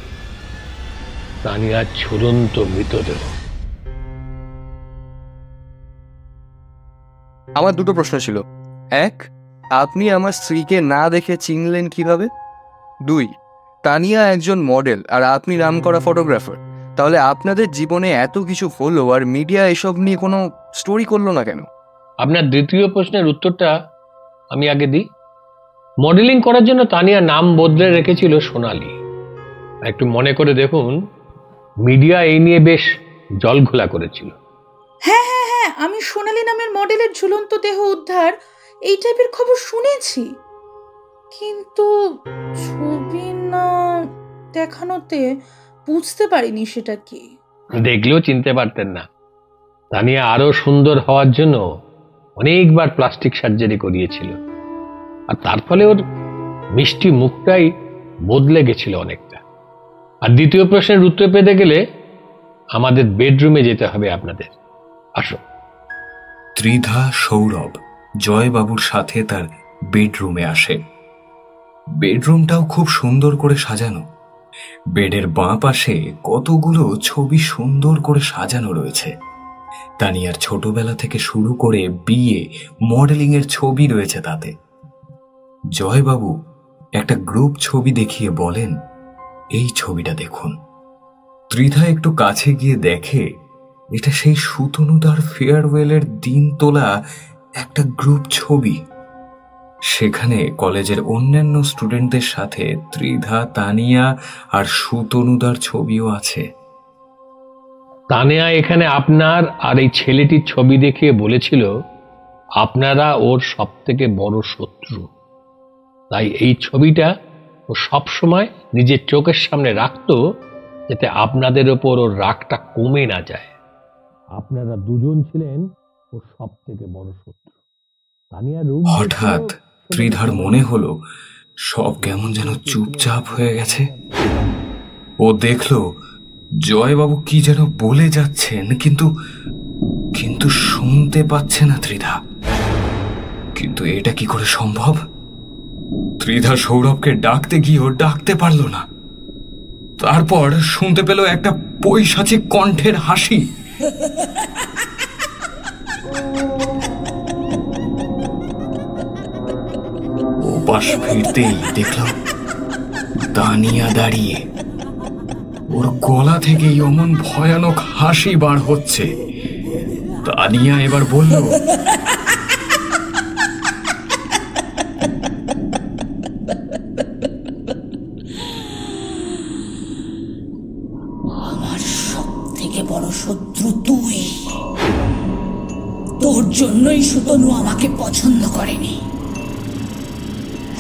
তানিয়ার ঝুলন্ত মৃতদেহ। আমার দুটো প্রশ্ন ছিল। এক, আপনি আমার স্ত্রীকে না দেখে চিনলেন কীভাবে? দুই, তানিয়া একজন মডেল আর আপনি নাম করা ফটোগ্রাফার। তাহলে আপনাদের জীবনে এত কিছু হলো আর মিডিয়া এসব নিয়ে কোনো স্টোরি করল না কেন? আপনার দ্বিতীয় প্রশ্নের উত্তরটা আমি আগে দিই। মডেলিং করার জন্য তানিয়া নাম বদলে রেখেছিল সোনালি। একটু মনে করে দেখুন মিডিয়া এই নিয়ে বেশ জলঘোলা করেছিল। হ্যাঁ হ্যাঁ হ্যাঁ আমি সোনালি নামের মডেলের ঝুলন্ত দেহ উদ্ধার এই টাইপের খবর শুনেছি। কিন্তু ছবি না দেখানোতে বুঝতে পারিনি সেটা কি। দেখলেও চিনতে পারতেন না। তানিয়া আরও সুন্দর হওয়ার জন্য অনেকবার প্লাস্টিক সার্জারি করিয়েছিল। আর তার ফলে ওর মিষ্টি মুখটাই বদলে গেছিল অনেকটা। আর দ্বিতীয় প্রশ্নের উত্তর পেতে গেলে আমাদের বেডরুমে যেতে হবে আপনাদের। আসো। ত্রিধা সৌরভ জয়বাবুর সাথে তার বেডরুমে আসে। বেডরুমটাও খুব সুন্দর করে সাজানো। বেডের বাঁ পাশে কতগুলো ছবি সুন্দর করে সাজানো রয়েছে। তানিয়ার ছোটবেলা থেকে শুরু করে বিয়ে মডেলিং এর ছবি রয়েছে তাতে। জয়বাবু একটা গ্রুপ ছবি দেখিয়ে বলেন, এই ছবিটা দেখুন। ত্রিধা একটু কাছে গিয়ে দেখে, এটা সেই সুতনুদার ফেয়ারওয়েলের দিন তোলা একটা গ্রুপ ছবি। সেখানে কলেজের অন্যান্য স্টুডেন্টদের সাথে ত্রিধা, তানিয়া আর সুতনুদার ছবিও আছে। তানিয়া এখানে আপনার আর এই ছেলেটির ছবি দেখিয়ে বলেছিল আপনারা ওর সব থেকে বড় শত্রু। তাই এই ছবিটা ও সবসময় নিজের চোখের সামনে রাখতো যাতে আপনাদের ওপর ওর রাগটা কমে না যায়। আপনারা দুজন ছিলেন ওর সব থেকে বড় শত্রু। হঠাৎ ত্রিধার মনে হলো সব কেমন যেন চুপচাপ হয়ে গেছে। ও দেখল জয়বাবু কি যেন বলে যাচ্ছেন, কিন্তু কিন্তু শুনতে পাচ্ছে না ত্রিধা। কিন্তু এটা কি করে সম্ভব? ত্রিধা সৌরভকে ডাকতে গিয়েও ডাকতে পারল না। তারপর শুনতে পেল একটা পৈশাচিক কণ্ঠের হাসি। ওপাশ ফিরতেই দেখলাম দানিয়া দাঁড়িয়ে ওর গলা থেকেই অমন ভয়ানক হাসি বার হচ্ছে। তানিয়া এবার বলল, আমার সব থেকে বড় শত্রু তুই। তোর জন্যই সুতনু আমাকে পছন্দ করেনি।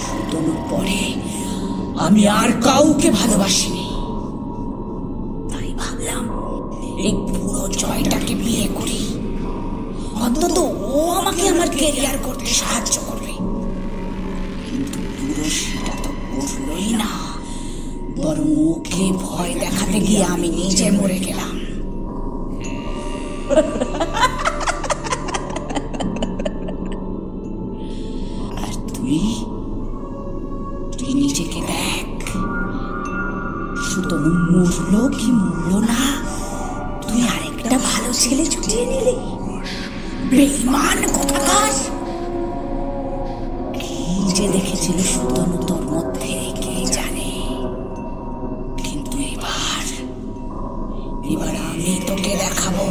সুতনুর পরে আমি আর কাউকে ভালোবাসিনি। এই পুরো জয়টাকে বিয়ে করি। অন্তত ও আমাকে আমার কেরিয়ার করতে সাহায্য করবে। কিন্তু সেটা তো করলোই না। বরং ওকে ভয় দেখাতে গিয়ে আমি নিজে মরে গেলাম। আর তুই? তুই নিজেকে দেখ। সুতনু মরলো কি মরলো না? ছেলে ছুটিয়ে নিলি? বেইমান, কোথাকার। যে দেখেছিল সুতনু তোর মধ্যে, কে জানে? কিন্তু এবার এবার আমি তোকে দেখাবো।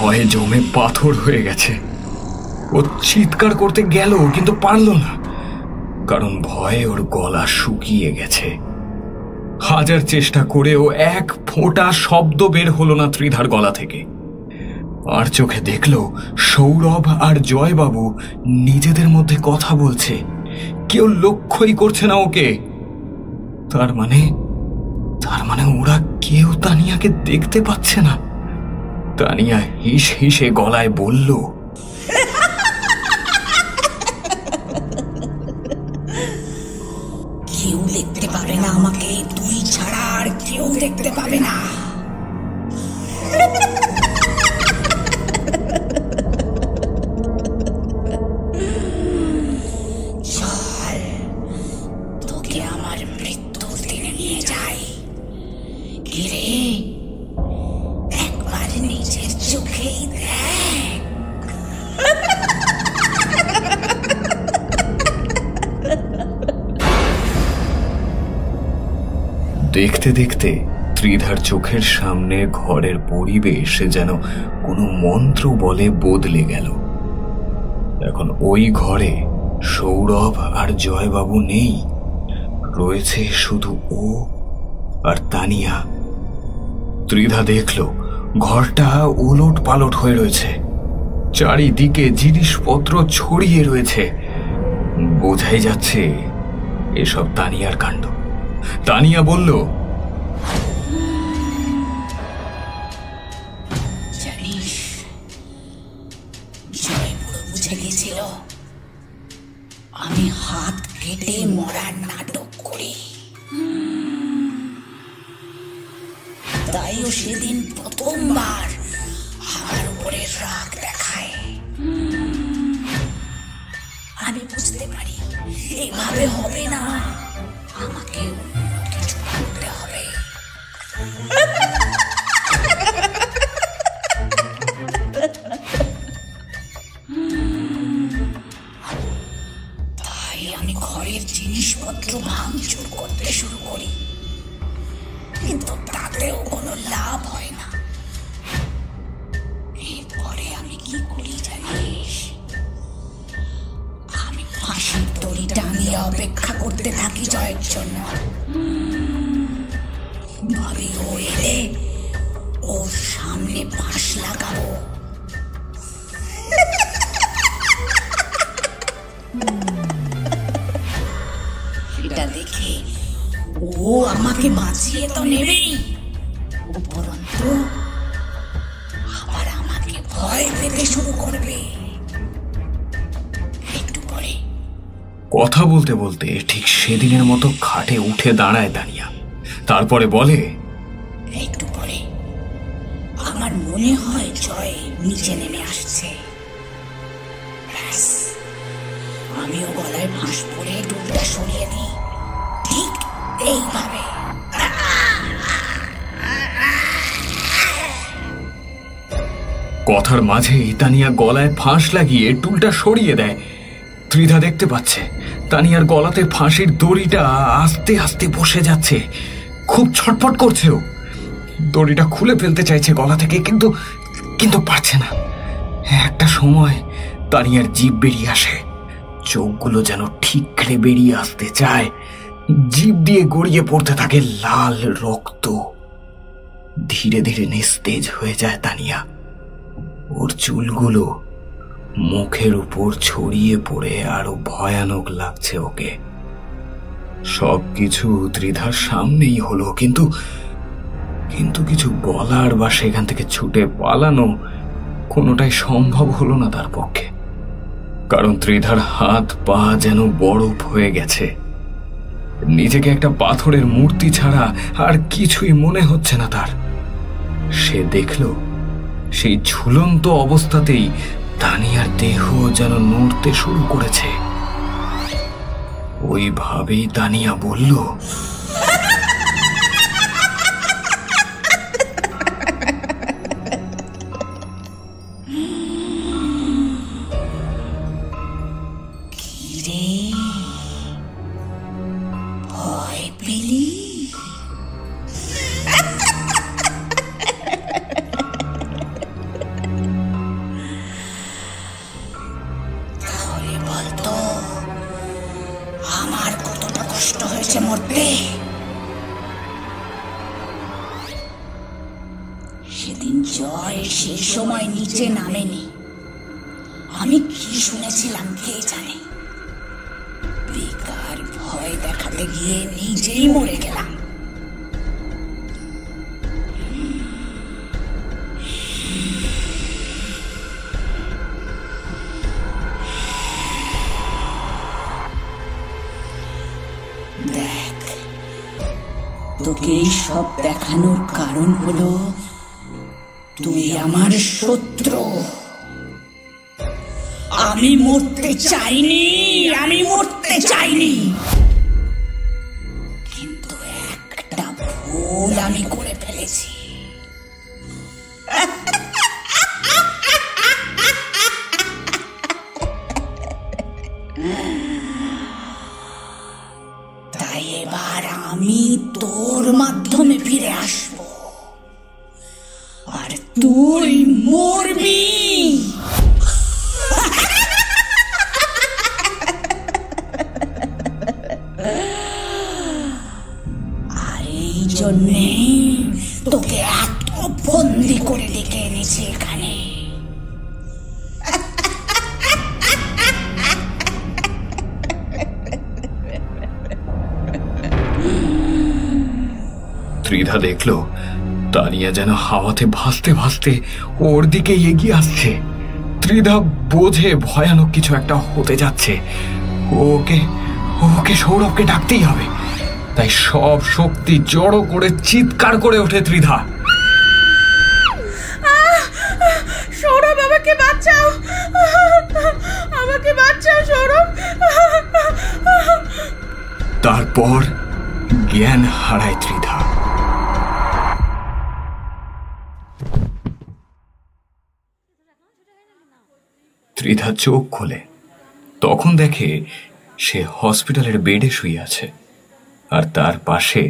ভয়ে জমে পাথর হয়ে গেছে। ও চিৎকার করতে গেল, কিন্তু পারল না। কারণ ভয়ে ওর গলা শুকিয়ে গেছে। হাজার চেষ্টা করেও এক ফোঁটা শব্দ বের হলো না ত্রিধার গলা থেকে। আর চোখে দেখল, সৌরভ আর জয়বাবু নিজেদের মধ্যে কথা বলছে। কেউ লক্ষ্যই করছে না ওকে। তার মানে তার মানে ওরা কেউ তানিয়াকে দেখতে পাচ্ছে না। তানিয়া হিস হিসে গলায় বলল আমাকে তুই ছাড়া আর কেউ দেখতে পাবে না। দেখতে ত্রিধার চোখের সামনে ঘরের পরিবেশ যেন কোনো মন্ত্র বলে বদলে গেল। এখন ওই ঘরে সৌরভ আর জয়বাবু নেই। রয়েছে শুধু ও আর তানিয়া। ত্রিধা দেখল, ঘরটা ওলট পালট হয়ে রয়েছে। চারিদিকে জিনিসপত্র ছড়িয়ে রয়েছে। বোঝাই যাচ্ছে এসব তানিয়ার কাণ্ড। তানিয়া বলল তাই আমি ঘরের জিনিসপত্র ভাঙচুর করতে শুরু করি। কিন্তু তাতেও কোনো লাভ হয় না। এরপরে আমি কি করি জানিস? আমি ফাঁসির দড়ি টাঙিয়ে অপেক্ষা করতে থাকি জয়ের জন্য। কথা বলতে বলতে ঠিক সেদিনের মতো খাটে উঠে দাঁড়ায় দাঁড়িয়া। তারপরে বলে একটু পরে। আমার মনে হয় জয় নিচে নেমে আসছে। আমিও গলায় ফাঁস পরে ডুলটা সরিয়ে দিই ঠিক এইভাবে। কথার মাঝে ইতানিয়া গলায় ফাঁস লাগিয়ে টুলটা সরিয়ে দেয়। ত্রিধা দেখতে পাচ্ছে। তানিয়ার গলাতে ফাঁসির দড়িটা আস্তে আস্তে বসে যাচ্ছে। খুব ছটফট করছে ও। দড়িটা খুলে ফেলতে চাইছে গলা থেকে, কিন্তু কিন্তু পারছে না। একটা সময় তানিয়ার জিভ বেরিয়ে আসে। চোখগুলো যেন ঠিকরে বেরিয়ে আসতে চায়। জিভ দিয়ে গড়িয়ে পড়তে থাকে লাল রক্ত। ধীরে ধীরে নিস্তেজ হয়ে যায় তানিয়া। ওর চুলগুলো মুখের উপর ছড়িয়ে পড়ে আরও ভয়ানক লাগছে ওকে। সবকিছু ত্রিধার সামনেই হলো, কিন্তু কিন্তু কিছু বলার বা সেখান থেকে ছুটে পালানো কোনোটাই সম্ভব হলো না তার পক্ষে। কারণ ত্রিধার হাত পা যেন বরফ হয়ে গেছে। নিজেকে একটা পাথরের মূর্তি ছাড়া আর কিছুই মনে হচ্ছে না তার। সে দেখল, সেই ঝুলন্ত অবস্থাতেই তানিয়ার দেহ যেন নড়তে শুরু করেছে। ওইভাবেই তানিয়া বলল জয় সেই সময় নিচে নামেনি আমি কি শুনেছিলাম কে জানে। বেকার ভয় দেখাতে গিয়ে নিজেই মরে গেলাম। তোকে সব দেখানোর কারণ হলো তুই আমার শত্রু। আমি মরতে চাইনি আমি মরতে চাইনি। কিন্তু একটা ভুল আমি হাওয়াতে ভাসতে ভাসতে ওর দিকে এগিয়ে আসছে। ত্রিধা বোঝে ভয়ানক কিছু একটা হতে যাচ্ছে। ওকে ওকে সৌরভকে ডাকতেই হবে। তাই সব শক্তি জড়ো করে চিৎকার করে ওঠে ত্রিধা। চোখ খোলে। তখন দেখে সে হসপিটালের বেডে শুয়ে আছে। আর তার পাশে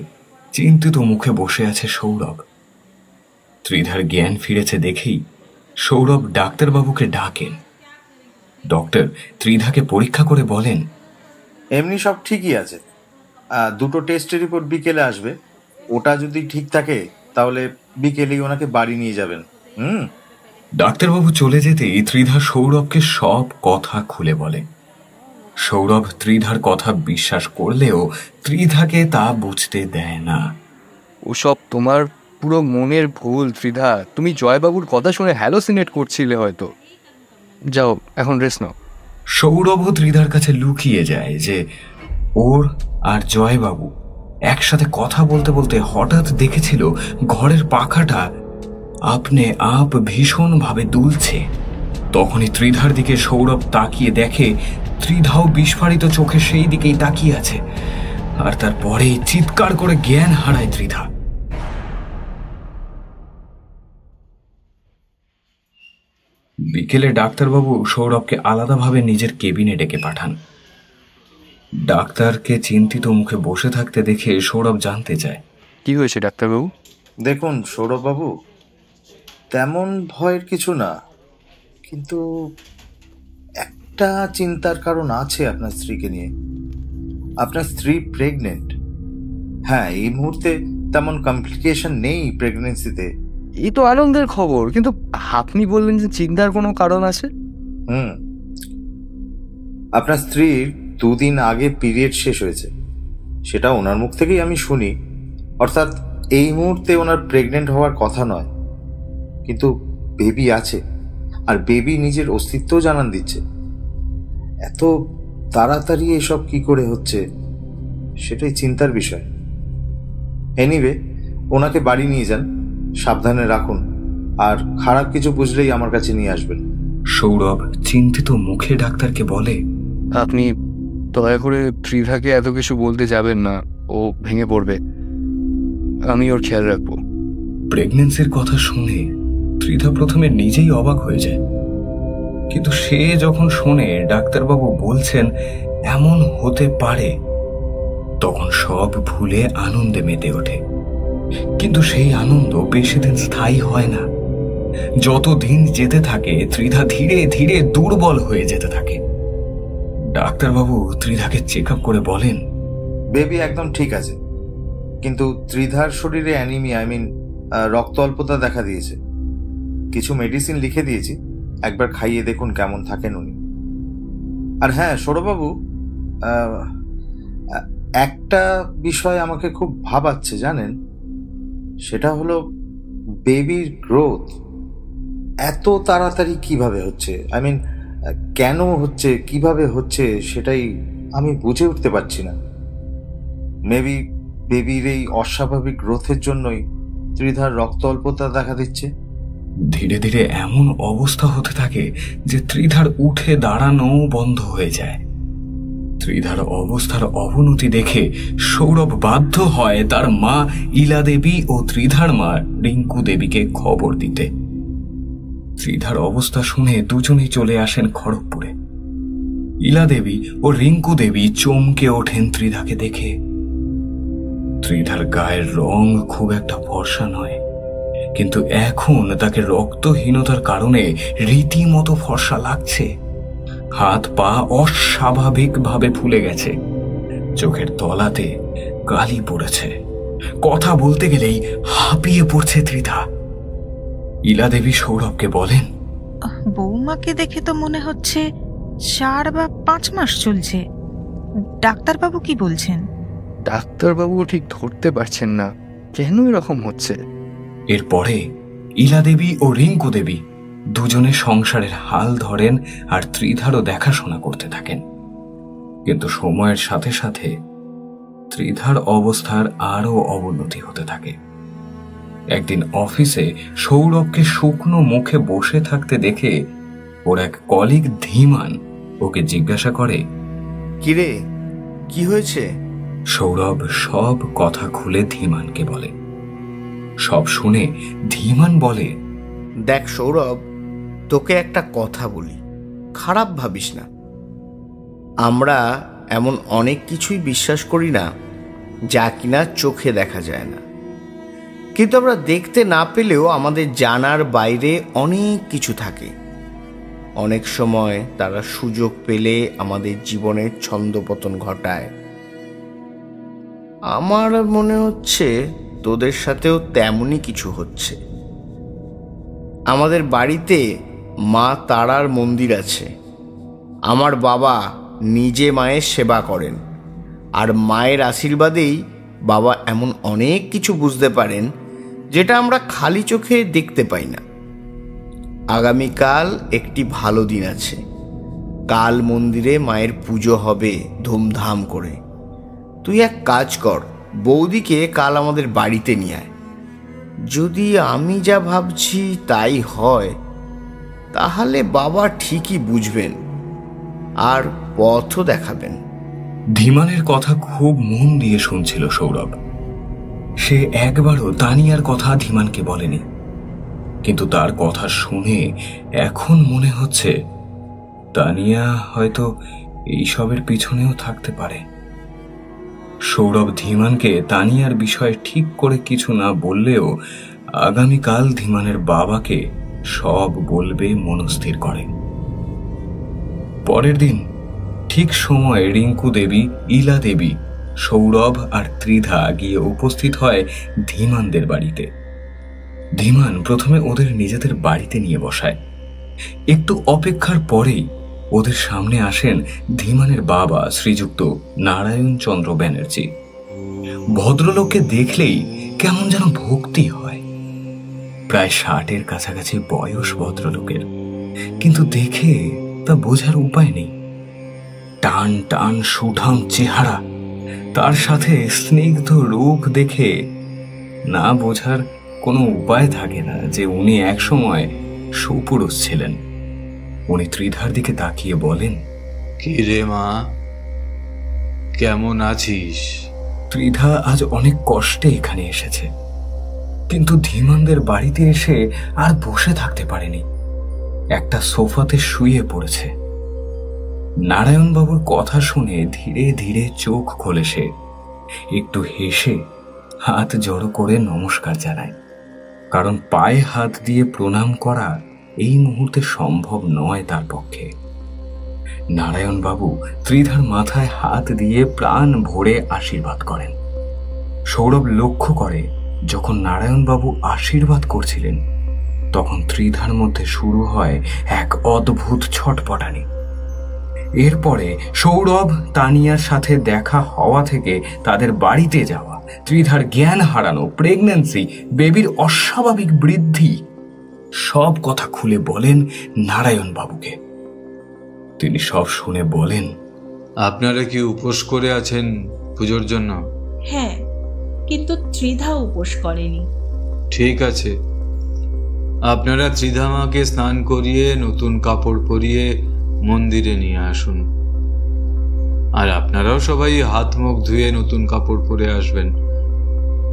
চিন্তিত মুখে বসে আছে সৌরভ। ত্রিধার জ্ঞান ফিরেছে দেখেই সৌরভ ডাক্তারবাবুকে ডাকেন। ডক্টর ত্রিধাকে পরীক্ষা করে বলেন, এমনি সব ঠিকই আছে। দুটো টেস্টের রিপোর্ট বিকেলে আসবে। ওটা যদি ঠিক থাকে, তাহলে বিকেলেই ওনাকে বাড়ি নিয়ে যাবেন। হুম? ডাক্তারবাবু চলে যেতেই ত্রিধা সৌরভকে সব কথা খুলে বলে। সৌরভ ত্রিধার কথা বিশ্বাস করলেও ত্রিধাকে তা বুঝতে দেয় না। ওসব তোমার পুরো মনের ভুল ত্রিধা। তুমি জয়বাবুর কথা শুনে হ্যালোসিনেট করছিলে হয়তো। যাও এখন রেস্ট নাও। সৌরভ ত্রিধার কাছে লুকিয়ে যায় যে ওর আর জয়বাবু একসাথে কথা বলতে বলতে হঠাৎ দেখেছিল ঘরের পাখাটা আপনে আপ ভীষণভাবে দুলছে। তখনই ত্রিধার দিকে সৌরভ তাকিয়ে দেখে ত্রিধাও বিস্ফারিত চোখে সেই দিকেই তাকিয়ে আছে। আর তারপরে চিৎকার করে জ্ঞান হারায় ত্রিধা। বিকেলে ডাক্তারবাবু সৌরভকে আলাদাভাবে নিজের কেবিনে ডেকে পাঠান। ডাক্তারকে চিন্তিত মুখে বসে থাকতে দেখে সৌরভ জানতে চায়। কি হয়েছে ডাক্তারবাবু? দেখুন সৌরভবাবু তেমন ভয়ের কিছু না। কিন্তু একটা চিন্তার কারণ আছে আপনার স্ত্রীকে নিয়ে। আপনার স্ত্রী প্রেগনেন্ট হ্যাঁ এই মুহূর্তে তেমন কমপ্লিকেশন নেই প্রেগনেন্সিতে এই তো আনন্দের খবর কিন্তু আপনি বললেন যে চিন্তার কোনো কারণ আছে? হুম। আপনার স্ত্রীর দুদিন আগে পিরিয়ড শেষ হয়েছে। সেটা ওনার মুখ থেকেই আমি শুনি। অর্থাৎ এই মুহূর্তে ওনার প্রেগনেন্ট হওয়ার কথা নয়। কিন্তু বেবি আছে। আর বেবি নিজের অস্তিত্ব জানান দিচ্ছে। এত তাড়াতাড়ি এসব কি করে হচ্ছে সেটাই চিন্তার বিষয়। এনিওয়ে ওনাকে বাড়ি নিয়ে যান সাবধানে রাখুন আর খারাপ কিছু বুঝলেই আমার কাছে নিয়ে আসবেন। সৌরভ চিন্তিত মুখে ডাক্তারকে বলে আপনি দয়া করে ত্রিধাকে এত কিছু বলতে যাবেন না ও ভেঙে পড়বে। আমি ওর খেয়াল রাখব। প্রেগনেন্সির কথা শুনে ত্রিধা প্রথমে নিজেই অবাক হয়ে যায়। কিন্তু সে যখন শোনে ডাক্তারবাবু বলছেন এমন হতে পারে, তখন সব ভুলে আনন্দে মেতে ওঠে। কিন্তু সেই আনন্দ বেশি দিন স্থায়ী হয় না। যত দিন যেতে থাকে, ত্রিধা ধীরে ধীরে দুর্বল হয়ে যেতে থাকে। ডাক্তারবাবু ত্রিধাকে চেক আপ করে বলেন, বেবি, একদম ঠিক আছে। কিন্তু ত্রিধার শরীরে অ্যানিমিয়া আই মিন রক্ত অল্পতা দেখা দিয়েছে। কিছু মেডিসিন লিখে দিয়েছি। একবার খাইয়ে দেখুন কেমন থাকেন উনি। আর হ্যাঁ সৌরবাবু একটা বিষয় আমাকে খুব ভাবাচ্ছে জানেন? সেটা হলো বেবির গ্রোথ এত তাড়াতাড়ি কীভাবে হচ্ছে? আই মিন কেন হচ্ছে, কীভাবে হচ্ছে, সেটাই আমি বুঝে উঠতে পারছি না। মেবি বেবির এই অস্বাভাবিক গ্রোথের জন্যই ত্রিধার রক্ত অল্পতা দেখা দিচ্ছে। ধীরে ধীরে এমন অবস্থা হতে থাকে যে ত্রিধার উঠে দাঁড়ানো বন্ধ হয়ে যায়। ত্রিধার অবস্থার অবনতি দেখে সৌরভ বাধ্য হয় তার মা ইলা দেবী ও ত্রিধার মা রিঙ্কু দেবীকে খবর দিতে। ত্রিধার অবস্থা শুনে দুজনেই চলে আসেন খড়গপুরে। ইলা দেবী ও রিঙ্কু দেবী চমকে ওঠেন ত্রিধাকে দেখে। ত্রিধার গায়ের রং খুব একটা ফর্সা নয়। কিন্তু এখন তাকে রক্তহীনতার কারণে রীতিমতো ফর্সা লাগছে। হাত পা অস্বাভাবিকভাবে ফুলে গেছে। চোখের তলাতে গালি পড়েছে। কথা বলতে গেলেই হাঁপিয়ে পড়ছে ত্রিধা। ইলা দেবী সৌরভকে বলেন বৌমাকে দেখে তো মনে হচ্ছে চার বা পাঁচ মাস চলছে। ডাক্তারবাবু কি বলছেন? ডাক্তারবাবু ঠিক ধরতে পারছেন না। কেন এরকম হচ্ছে? এরপরে ইলা দেবী ও রিঙ্কু দেবী দুজনে সংসারের হাল ধরেন আর ত্রিধারও দেখাশোনা করতে থাকেন। কিন্তু সময়ের সাথে সাথে ত্রিধার অবস্থার আরও অবনতি হতে থাকে। একদিন অফিসে সৌরভকে শুকনো মুখে বসে থাকতে দেখে ওর এক কলিগ ধীমান ওকে জিজ্ঞাসা করে কিরে কি হয়েছে? সৌরভ সব কথা খুলে ধীমানকে বলে। সব শুনে ধীমান বলে, দেখ সৌরভ, তোকে একটা কথা বলি। খারাপ ভাবিস না। আমরা এমন অনেক কিছুই বিশ্বাস করি না, যা কিনা চোখে দেখা যায় না। কিন্তু আমরা দেখতে না পেলেও আমাদের জানার বাইরে অনেক কিছু থাকে। অনেক সময় তারা সুযোগ পেলে আমাদের জীবনের ছন্দপতন ঘটায়। আমার মনে হচ্ছে তোদের সাথেও তেমনই কিছু হচ্ছে। আমাদের বাড়িতে মা তারার মন্দির আছে। আমার বাবা নিজে মায়ের সেবা করেন। আর মায়ের আশীর্বাদেই বাবা এমন অনেক কিছু বুঝতে পারেন, যেটা আমরা খালি চোখে দেখতে পাই না। আগামীকাল একটি ভালো দিন আছে। কাল মন্দিরে মায়ের পুজো হবে ধুমধাম করে। তুই এক কাজ কর বৌদিকে কাল আমাদের বাড়িতে নিয়ে আয়। যদি আমি যা ভাবছি তাই হয়, তাহলে বাবা ঠিকই বুঝবেন আর পথও দেখাবেন। ধীমানের কথা খুব মন দিয়ে শুনছিল সৌরভ। সে একবারও তানিয়ার কথা ধীমানকে বলেনি। কিন্তু তার কথা শুনে এখন মনে হচ্ছে, তানিয়া হয়তো এইসবের পিছনেও থাকতে পারে। সৌরভ ধীমানকে তানিয়ার বিষয়ে ঠিক করে কিছু না বললেও আগামীকাল ধীমানের বাবাকে সব বলবে মনস্থির করে। পরের দিন ঠিক সময়ে রিঙ্কু দেবী, ইলা দেবী, সৌরভ আর ত্রিধা গিয়ে উপস্থিত হয় ধীমানদের বাড়িতে। ধীমান প্রথমে ওদের নিজেদের বাড়িতে নিয়ে বসায়। একটু অপেক্ষার পরেই ওদের সামনে আসেন ধীমানের বাবা শ্রীযুক্ত নারায়ণ চন্দ্র ব্যানার্জি। ভদ্রলোককে দেখলেই কেমন যেন ভক্তি হয়। প্রায় ষাটের কাছাকাছি বয়স ভদ্রলোকের। কিন্তু দেখে তা বোঝার উপায় নেই। টান টান সুঠাম চেহারা, তার সাথে স্নিগ্ধ রূপ দেখে না বোঝার কোনো উপায় থাকে না যে উনি একসময় সুপুরুষ ছিলেন। উনি ত্রিধার দিকে তাকিয়ে বলেন কি রে মা কেমন আছিস? ত্রিধা আজ অনেক কষ্টে এখানে এসেছে কিন্তু ধীমানদের বাড়িতে এসে আর বসে থাকতে পারেনি। একটা সোফাতে শুয়ে পড়েছে। নারায়ণবাবুর কথা শুনে ধীরে ধীরে চোখ খোলে সে একটু হেসে হাত জড়ো করে নমস্কার জানায় কারণ পায়ে হাত দিয়ে প্রণাম করা এই মুহূর্তে সম্ভব নয় তার পক্ষে। নারায়ণবাবু ত্রিধার মাথায় হাত দিয়ে প্রাণ ভরে আশীর্বাদ করেন। সৌরভ লক্ষ্য করে, যখন নারায়ণবাবু আশীর্বাদ করছিলেন, তখন ত্রিধার মধ্যে শুরু হয় এক অদ্ভুত ছটপটানি। এরপরে সৌরভ, তানিয়ার সাথে দেখা হওয়া থেকে তাদের বাড়িতে যাওয়া, ত্রিধার জ্ঞান হারানো প্রেগন্যান্সি বেবির অস্বাভাবিক বৃদ্ধি সব কথা খুলে বলেন নারায়ণ বাবুকে তিনি সব শুনে বলেন আপনারা কি উপোস করে আছেন পুজোর জন্য? হ্যাঁ কিন্তু ত্রিধা উপোস করেনি। ঠিক আছে। আপনারা ত্রিধামাকে স্নান করিয়ে নতুন কাপড় পরিয়ে মন্দিরে নিয়ে আসুন। আর আপনারাও সবাই হাত মুখ ধুয়ে নতুন কাপড় পরে আসবেন।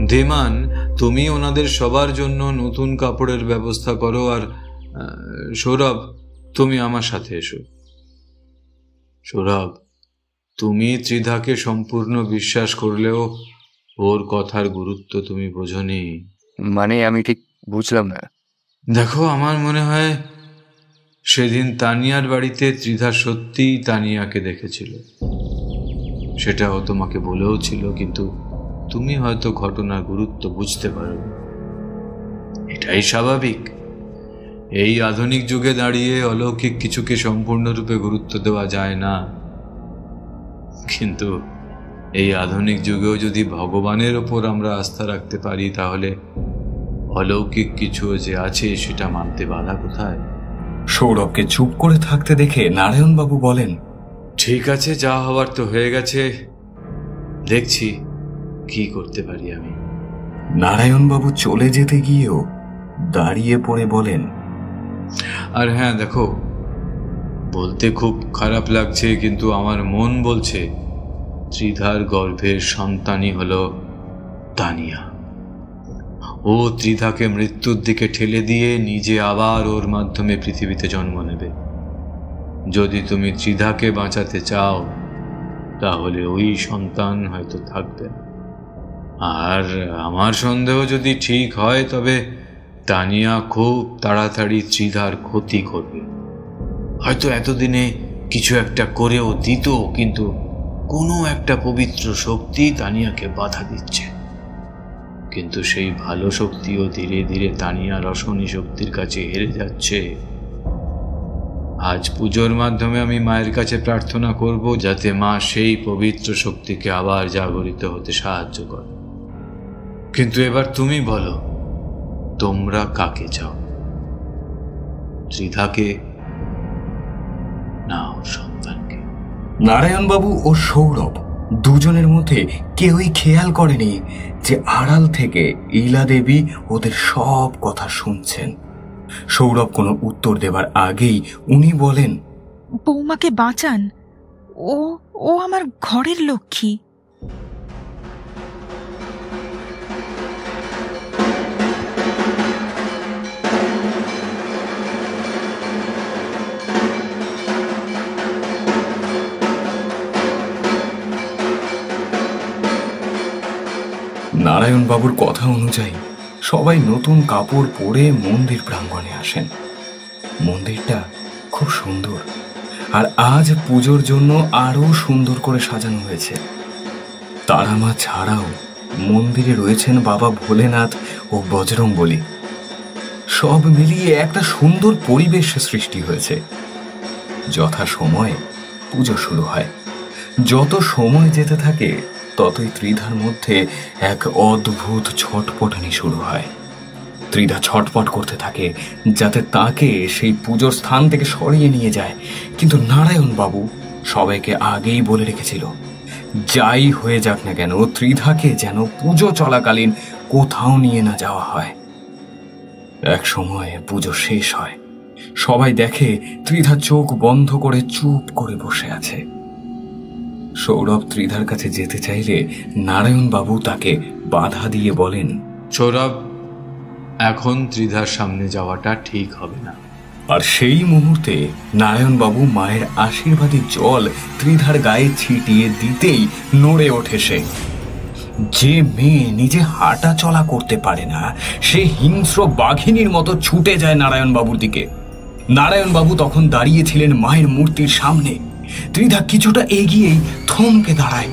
ধীমান তুমি ওনাদের সবার জন্য নতুন কাপড়ের ব্যবস্থা করো আর সৌরভ তুমি আমার সাথে এসো। সৌরভ তুমি ত্রিধাকে সম্পূর্ণ বিশ্বাস করলেও ওর কথার গুরুত্ব তুমি বোঝনি। মানে আমি ঠিক বুঝলাম না। দেখো আমার মনে হয় সেদিন তানিয়ার বাড়িতে ত্রিধা সত্যিই তানিয়াকে দেখেছিল। সেটা ও তোমাকে বলেও ছিল কিন্তু তুমি হয়তো ঘটনার গুরুত্ব বুঝতে পারো। এটাই স্বাভাবিক। এই আধুনিক যুগে দাঁড়িয়ে অলৌকিক কিছুকে সম্পূর্ণরূপে গুরুত্ব দেওয়া যায় না। কিন্তু এই আধুনিক যুগেও যদি ভগবানের ওপর আমরা আস্থা রাখতে পারি তাহলে অলৌকিক কিছু যে আছে সেটা মানতে বাধা কোথায়? সৌরভকে চুপ করে থাকতে দেখে নারায়ণবাবু বলেন ঠিক আছে যা হওয়ার তো হয়ে গেছে। দেখছি। কি করতে পারি আমি? নারায়ণবাবু চলে যেতে গিয়েও দাঁড়িয়ে পড়ে বলেন আর হ্যাঁ দেখো বলতে খুব খারাপ লাগছে কিন্তু আমার মন বলছে ত্রিধার গর্ভের সন্তানই হল তানিয়া। ও ত্রিধাকে মৃত্যুর দিকে ঠেলে দিয়ে নিজে আবার ওর মাধ্যমে পৃথিবীতে জন্ম নেবে। যদি তুমি ত্রিধাকে বাঁচাতে চাও তাহলে ওই সন্তান হয়তো থাকবে না। আর আমার সন্দেহ যদি ঠিক হয়, তবে তানিয়া খুব তাড়াতাড়ি ত্রিধার ক্ষতি করবে। হয়তো এতদিনে কিছু একটা করেও দিত, কিন্তু কোনো একটা পবিত্র শক্তি তানিয়াকে বাধা দিচ্ছে। কিন্তু সেই ভালো শক্তিও ধীরে ধীরে তানিয়া রসনী শক্তির কাছে হেরে যাচ্ছে। আজ পুজোর মাধ্যমে আমি মায়ের কাছে প্রার্থনা করব, যাতে মা সেই পবিত্র শক্তিকে আবার জাগরিত হতে সাহায্য করে। কিন্তু এবার তুমি বলো তোমরা কাকে চাও? ত্রিধাকে না ওর সন্তানকে? নারায়ণবাবু ও সৌরভ দুজনের মধ্যে কেউই খেয়াল করেনি যে আড়াল থেকে ইলা দেবী ওদের সব কথা শুনছেন। সৌরভ কোনো উত্তর দেবার আগেই উনি বলেন বৌমাকে বাঁচান। ও ও আমার ঘরের লক্ষ্মী। নারায়ণবাবুর কথা অনুযায়ী সবাই নতুন কাপড় পরে মন্দির প্রাঙ্গণে আসেন। মন্দিরটা খুব সুন্দর, আর আজ পুজোর জন্য আরও সুন্দর করে সাজানো হয়েছে। তারামা ছাড়াও মন্দিরে রয়েছেন বাবা ভোলেনাথ ও বজরং বলি সব মিলিয়ে একটা সুন্দর পরিবেশ সৃষ্টি হয়েছে। যথা সময়ে পুজো শুরু হয়। যত সময় যেতে থাকে ততই ত্রিধার মধ্যে এক অদ্ভুত ছটপটানি শুরু হয়। ত্রিধা ছটপট করতে থাকে, যাতে তাকে সেই পুজোর স্থান থেকে সরিয়ে নিয়ে যায়। কিন্তু নারায়ণ বাবু সবাইকে আগেই বলে রেখেছিল, যাই হয়ে যাক না কেন, ত্রিধাকে যেন পুজো চলাকালীন কোথাও নিয়ে না যাওয়া হয়। এক সময় পুজো শেষ হয়। সবাই দেখে ত্রিধা চোখ বন্ধ করে চুপ করে বসে আছে। সৌরভ ত্রিধার কাছে যেতে চাইলে নারায়ণ বাবু তাকে বাধা দিয়ে বলেন সৌরভ এখন ত্রিধার সামনে যাওয়াটা ঠিক হবে না। আর সেই মুহূর্তে নারায়ণবাবু মায়ের আশীর্বাদী জল ত্রিধার গায়ে ছিটিয়ে দিতেই নড়ে ওঠে সে। যে মেয়ে নিজে হাঁটা চলা করতে পারে না সে হিংস্র বাঘিনীর মতো ছুটে যায় নারায়ণবাবুর দিকে। নারায়ণবাবু তখন দাঁড়িয়েছিলেন মায়ের মূর্তির সামনে। ত্রিধা কিছুটা এগিয়েই থমকে দাঁড়ায়।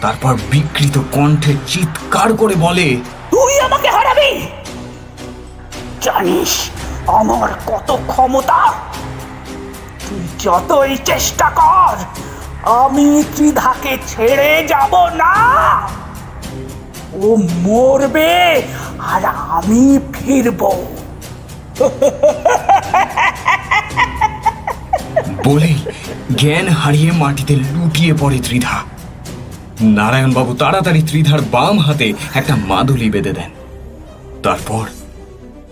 তারপর বিকৃত কণ্ঠে চিৎকার করে বলে, তুই আমাকে হারাবি? জানিস আমার কত ক্ষমতা? তুই যতই চেষ্টা কর, আমি ত্রিধাকে ছেড়ে যাব না। ও মরবে আর আমি ফিরব। বলেই জ্ঞান হারিয়ে মাটিতে লুটিয়ে পড়ে ত্রিধা। নারায়ণবাবু তাড়াতাড়ি ত্রিধার বাম হাতে একটা মাদুলি বেঁধে দেন। তারপর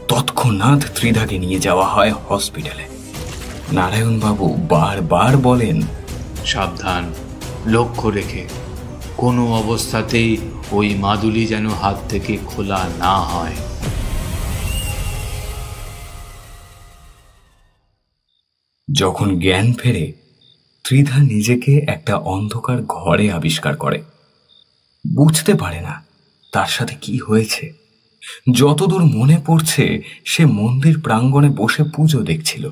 তৎক্ষণাৎ ত্রিধাকে নিয়ে যাওয়া হয় হসপিটালে। নারায়ণবাবু বারবার বলেন, সাবধান, লক্ষ্য রেখে। কোনো অবস্থাতেই ওই মাদুলি যেন হাত থেকে খোলা না হয়। যখন জ্ঞান ফেরে, ত্রিধা নিজেকে একটা অন্ধকার ঘরে আবিষ্কার করে। বুঝতে পারে না তার সাথে কি হয়েছে। যতদূর মনে পড়ছে, সে মন্দির প্রাঙ্গণে বসে পুজো দেখছিল।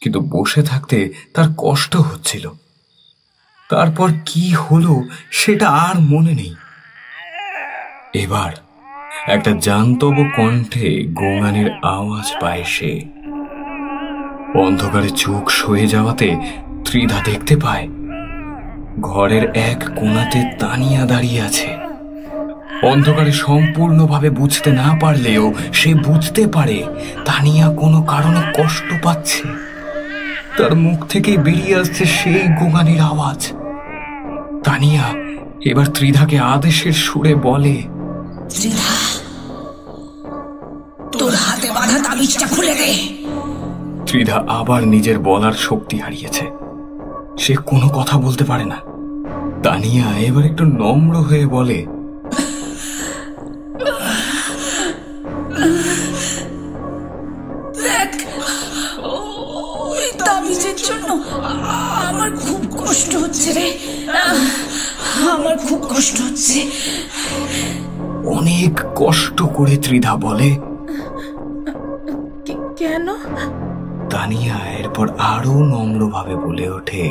কিন্তু বসে থাকতে তার কষ্ট হচ্ছিল। তারপর কি হলো সেটা আর মনে নেই। এবার একটা জান্তব কণ্ঠে গোঙানের আওয়াজ পায় সে। অন্ধকারে চোখ সয়ে যাওয়াতে ত্রিধা দেখতে পায়। ঘরের এক কোণাতে তানিয়া দাঁড়িয়ে আছে। অন্ধকারে সম্পূর্ণভাবে বুঝতে না পারলেও সে বুঝতে পারে তানিয়া কোনো কারণে কষ্ট পাচ্ছে। তার মুখ থেকে বেরিয়ে আসছে সেই গোগানির আওয়াজ। তানিয়া এবার ত্রিধাকে আদেশের সুরে বলে তোর হাতে বাঁধা তাবিজটা খুলে দে। ত্রিধা আবার নিজের বলার শক্তি হারিয়েছে। সে কোনো কথা বলতে পারে না। তানিয়া এবার একটু নম্র হয়ে বলে দেখ তাবিজের জন্য আমার খুব কষ্ট হচ্ছে রে। আমার খুব কষ্ট হচ্ছে। অনেক কষ্ট করে ত্রিধা বলে কেন? তানিয়া এরপর আরও নম্রভাবে বলে ওঠে,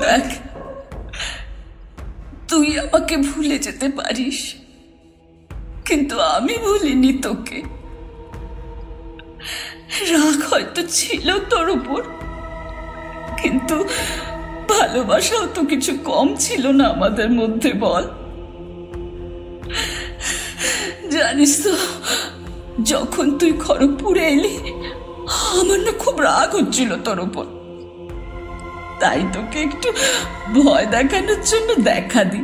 দেখ, তুই আমাকে ভুলে যেতে পারিস, কিন্তু আমি ভুলিনি তোকে। রাগ হয়তো ছিল তোর উপর, কিন্তু ভালোবাসাও তো কিছু কম ছিল না আমাদের মধ্যে, বল। জানিস তো, যখন তুই খড়গপুরে এলি আমার না খুব রাগ হচ্ছিল তোর উপর। তাই তোকে একটু ভয় দেখানোর জন্য দেখা দি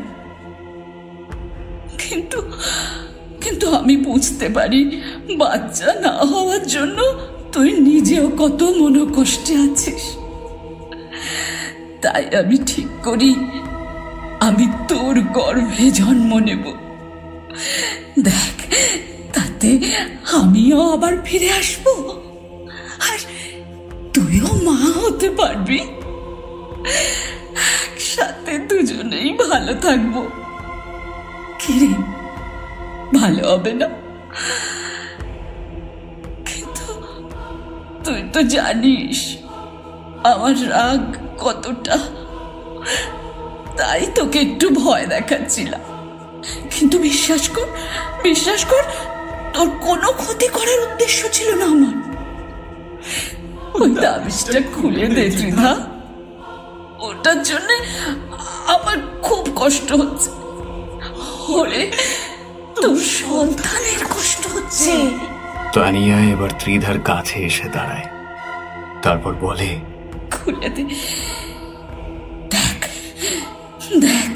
কিন্তু কিন্তু আমি বুঝতে পারি বাচ্চা না হওয়ার জন্য তুই নিজেও কত মনোকষ্টে আছিস। তাই আমি ঠিক করি, আমি তোর গর্ভে জন্ম নেব। দেখ, তাতে আমিও আবার ফিরে আসব। আর তুইও মা হতে পারবি। একসাথে দুজনেই ভালো থাকব। কিরে ভালো হবে না? কিন্তু তুই তো জানিস, আমার রাগ কতটা। তাই তোকে একটু ভয় দেখাচ্ছিলাম। কিন্তু বিশ্বাস কর বিশ্বাস কর, তোর কোনো ক্ষতি করার উদ্দেশ্য ছিল না আমার। ওই তাবিজটা খুলে দে ত্রিধা ওটার জন্য আমার খুব কষ্ট হচ্ছে। হলে তোর সন্তানের কষ্ট হচ্ছে। তানিয়া এবার ত্রিধার কাছে এসে দাঁড়ায়। তারপর বলে খুলে দে। দেখ দেখ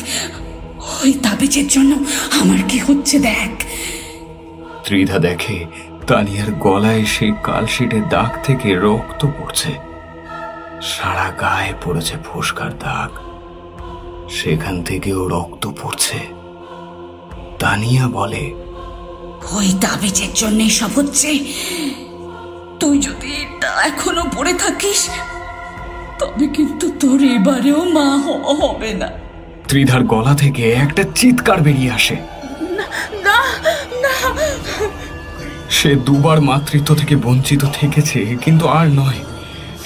ওই তাবিজের জন্য আমার কি হচ্ছে দেখ। ত্রিধা দেখে তানিয়ার গলায় সেই কালশিটের দাগ থেকে রক্ত পড়ছে। সারা গায়ে পড়েছে ফোসকার দাগ। সেখান থেকেও রক্ত পড়ছে। তানিয়া বলে ওই তাবিজের জন্য সব হচ্ছে। তুই যদি এখনও পড়ে থাকিস তবে কিন্তু তোর এবারেও মা হবে না। ত্রিধার গলা থেকে একটা চিৎকার বেরিয়ে আসে। না না। সে দুবার মাতৃত্ব থেকে বঞ্চিত থেকেছে, কিন্তু আর নয়।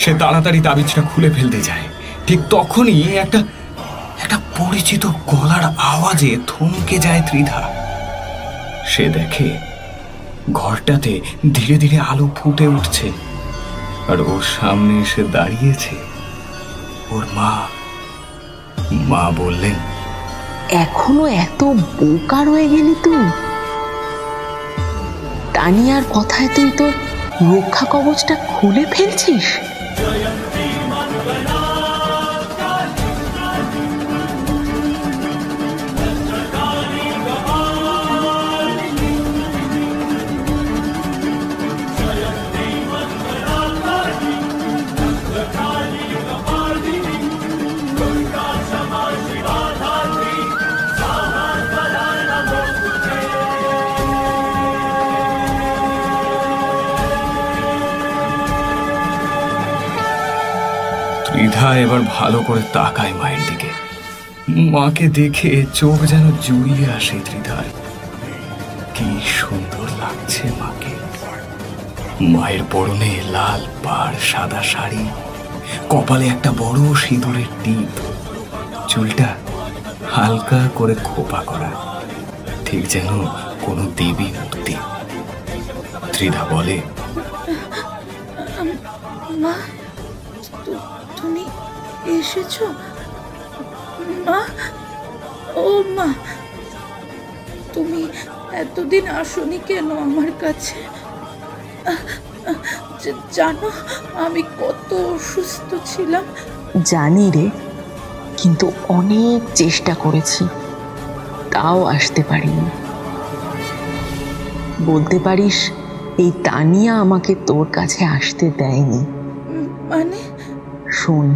সে তাড়াতাড়ি তাবিজটা খুলে ফেলতে যায়। ঠিক তখনই একটা একটা পরিচিত গলার আওয়াজে থমকে যায় ত্রিধা। সে দেখে ঘরটাতে ধীরে ধীরে আলো ফুটে উঠছে, আর ওর সামনে এসে দাঁড়িয়েছে ওর মা। মা বললেন, এখনও এত বোকা রয়ে গেলি তুই? তানিয়ার কথায় তুই তোর রক্ষা কবচটা খুলে ফেলছিস? ত্রিধা এবার ভালো করে তাকায় মায়ের দিকে। মাকে দেখে চোখ যেন জুড়িয়ে আসে ত্রিধার। কি সুন্দর লাগছে মাকে। মায়ের পরনে লাল পাড়, সাদা শাড়ি, কপালে একটা বড় সিঁদুরের টিপ, চুলটা হালকা করে খোপা করা। ঠিক যেন কোনো দেবী মূর্তি ত্রিধা বলে এসেছ? মা? ও মা! তুমি এতদিন আসনি কেন আমার কাছে? জানো আমি কত অসুস্থ ছিলাম। জানি রে কিন্তু অনেক চেষ্টা করেছি। তাও আসতে পারিনি। বলতে পারিস এই তানিয়া আমাকে তোর কাছে আসতে দেয়নি। মানে? শোন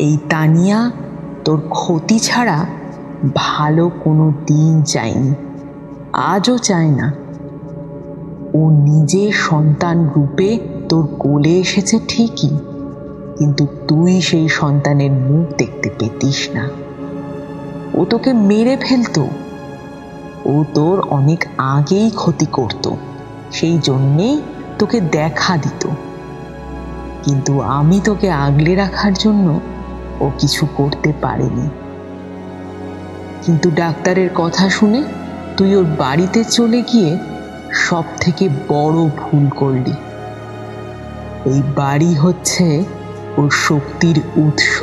এই তানিয়া তোর ক্ষতি ছাড়া ভালো কোনো দিন চায়নি। আজও চায় না। ও নিজে সন্তান রূপে তোর কোলে এসেছে ঠিকই, কিন্তু তুই সেই সন্তানের মুখ দেখতে পেতিস না। ও তোকে মেরে ফেলতো। ও তোর অনেক আগেই ক্ষতি করত, সেই জন্যেই তোকে দেখা দিত। কিন্তু আমি তোকে আগলে রাখার জন্য ও কিছু করতে পারেনি। কিন্তু ডাক্তারের কথা শুনে তুই ওর বাড়িতে চলে গিয়ে সব থেকে বড় ভুল করলি। এই বাড়ি হচ্ছে ওর শক্তির উৎস।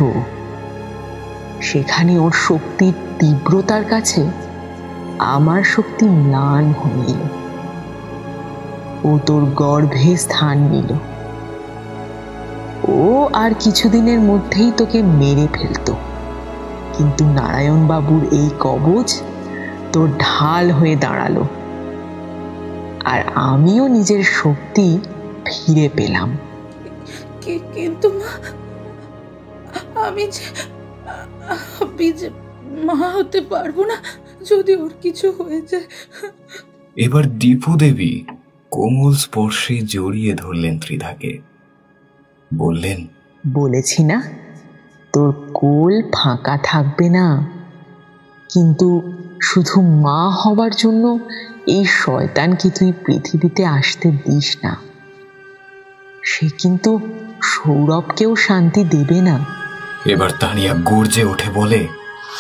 সেখানে ওর শক্তির তীব্রতার কাছে আমার শক্তি ম্লান হয়ে ও তোর গর্ভে স্থান নিল। ও আর কিছুদিনের মধ্যেই তোকে মেরে ফেলতো। কিন্তু নারায়ণ বাবুর এই কবচ তোর ঢাল হয়ে দাঁড়াল। আর আমিও নিজের শক্তি ফিরে পেলাম। কি- কিন্তু মা আমি যে আমি যে মা হতে পারব না যদি ওর কিছু হয়ে যায়। এবার দীপু দেবী কোমল স্পর্শে জড়িয়ে ধরলেন ত্রিধাকে। বললেন বলেছি না তোর কোল ফাঁকা থাকবে না। কিন্তু শুধু মা হবার জন্য এই শয়তানকে তুই পৃথিবীতে আসতে দিস না। সে কিন্তু সৌরভকেও শান্তি দেবে না। এবার তানিয়া গর্জে ওঠে বলে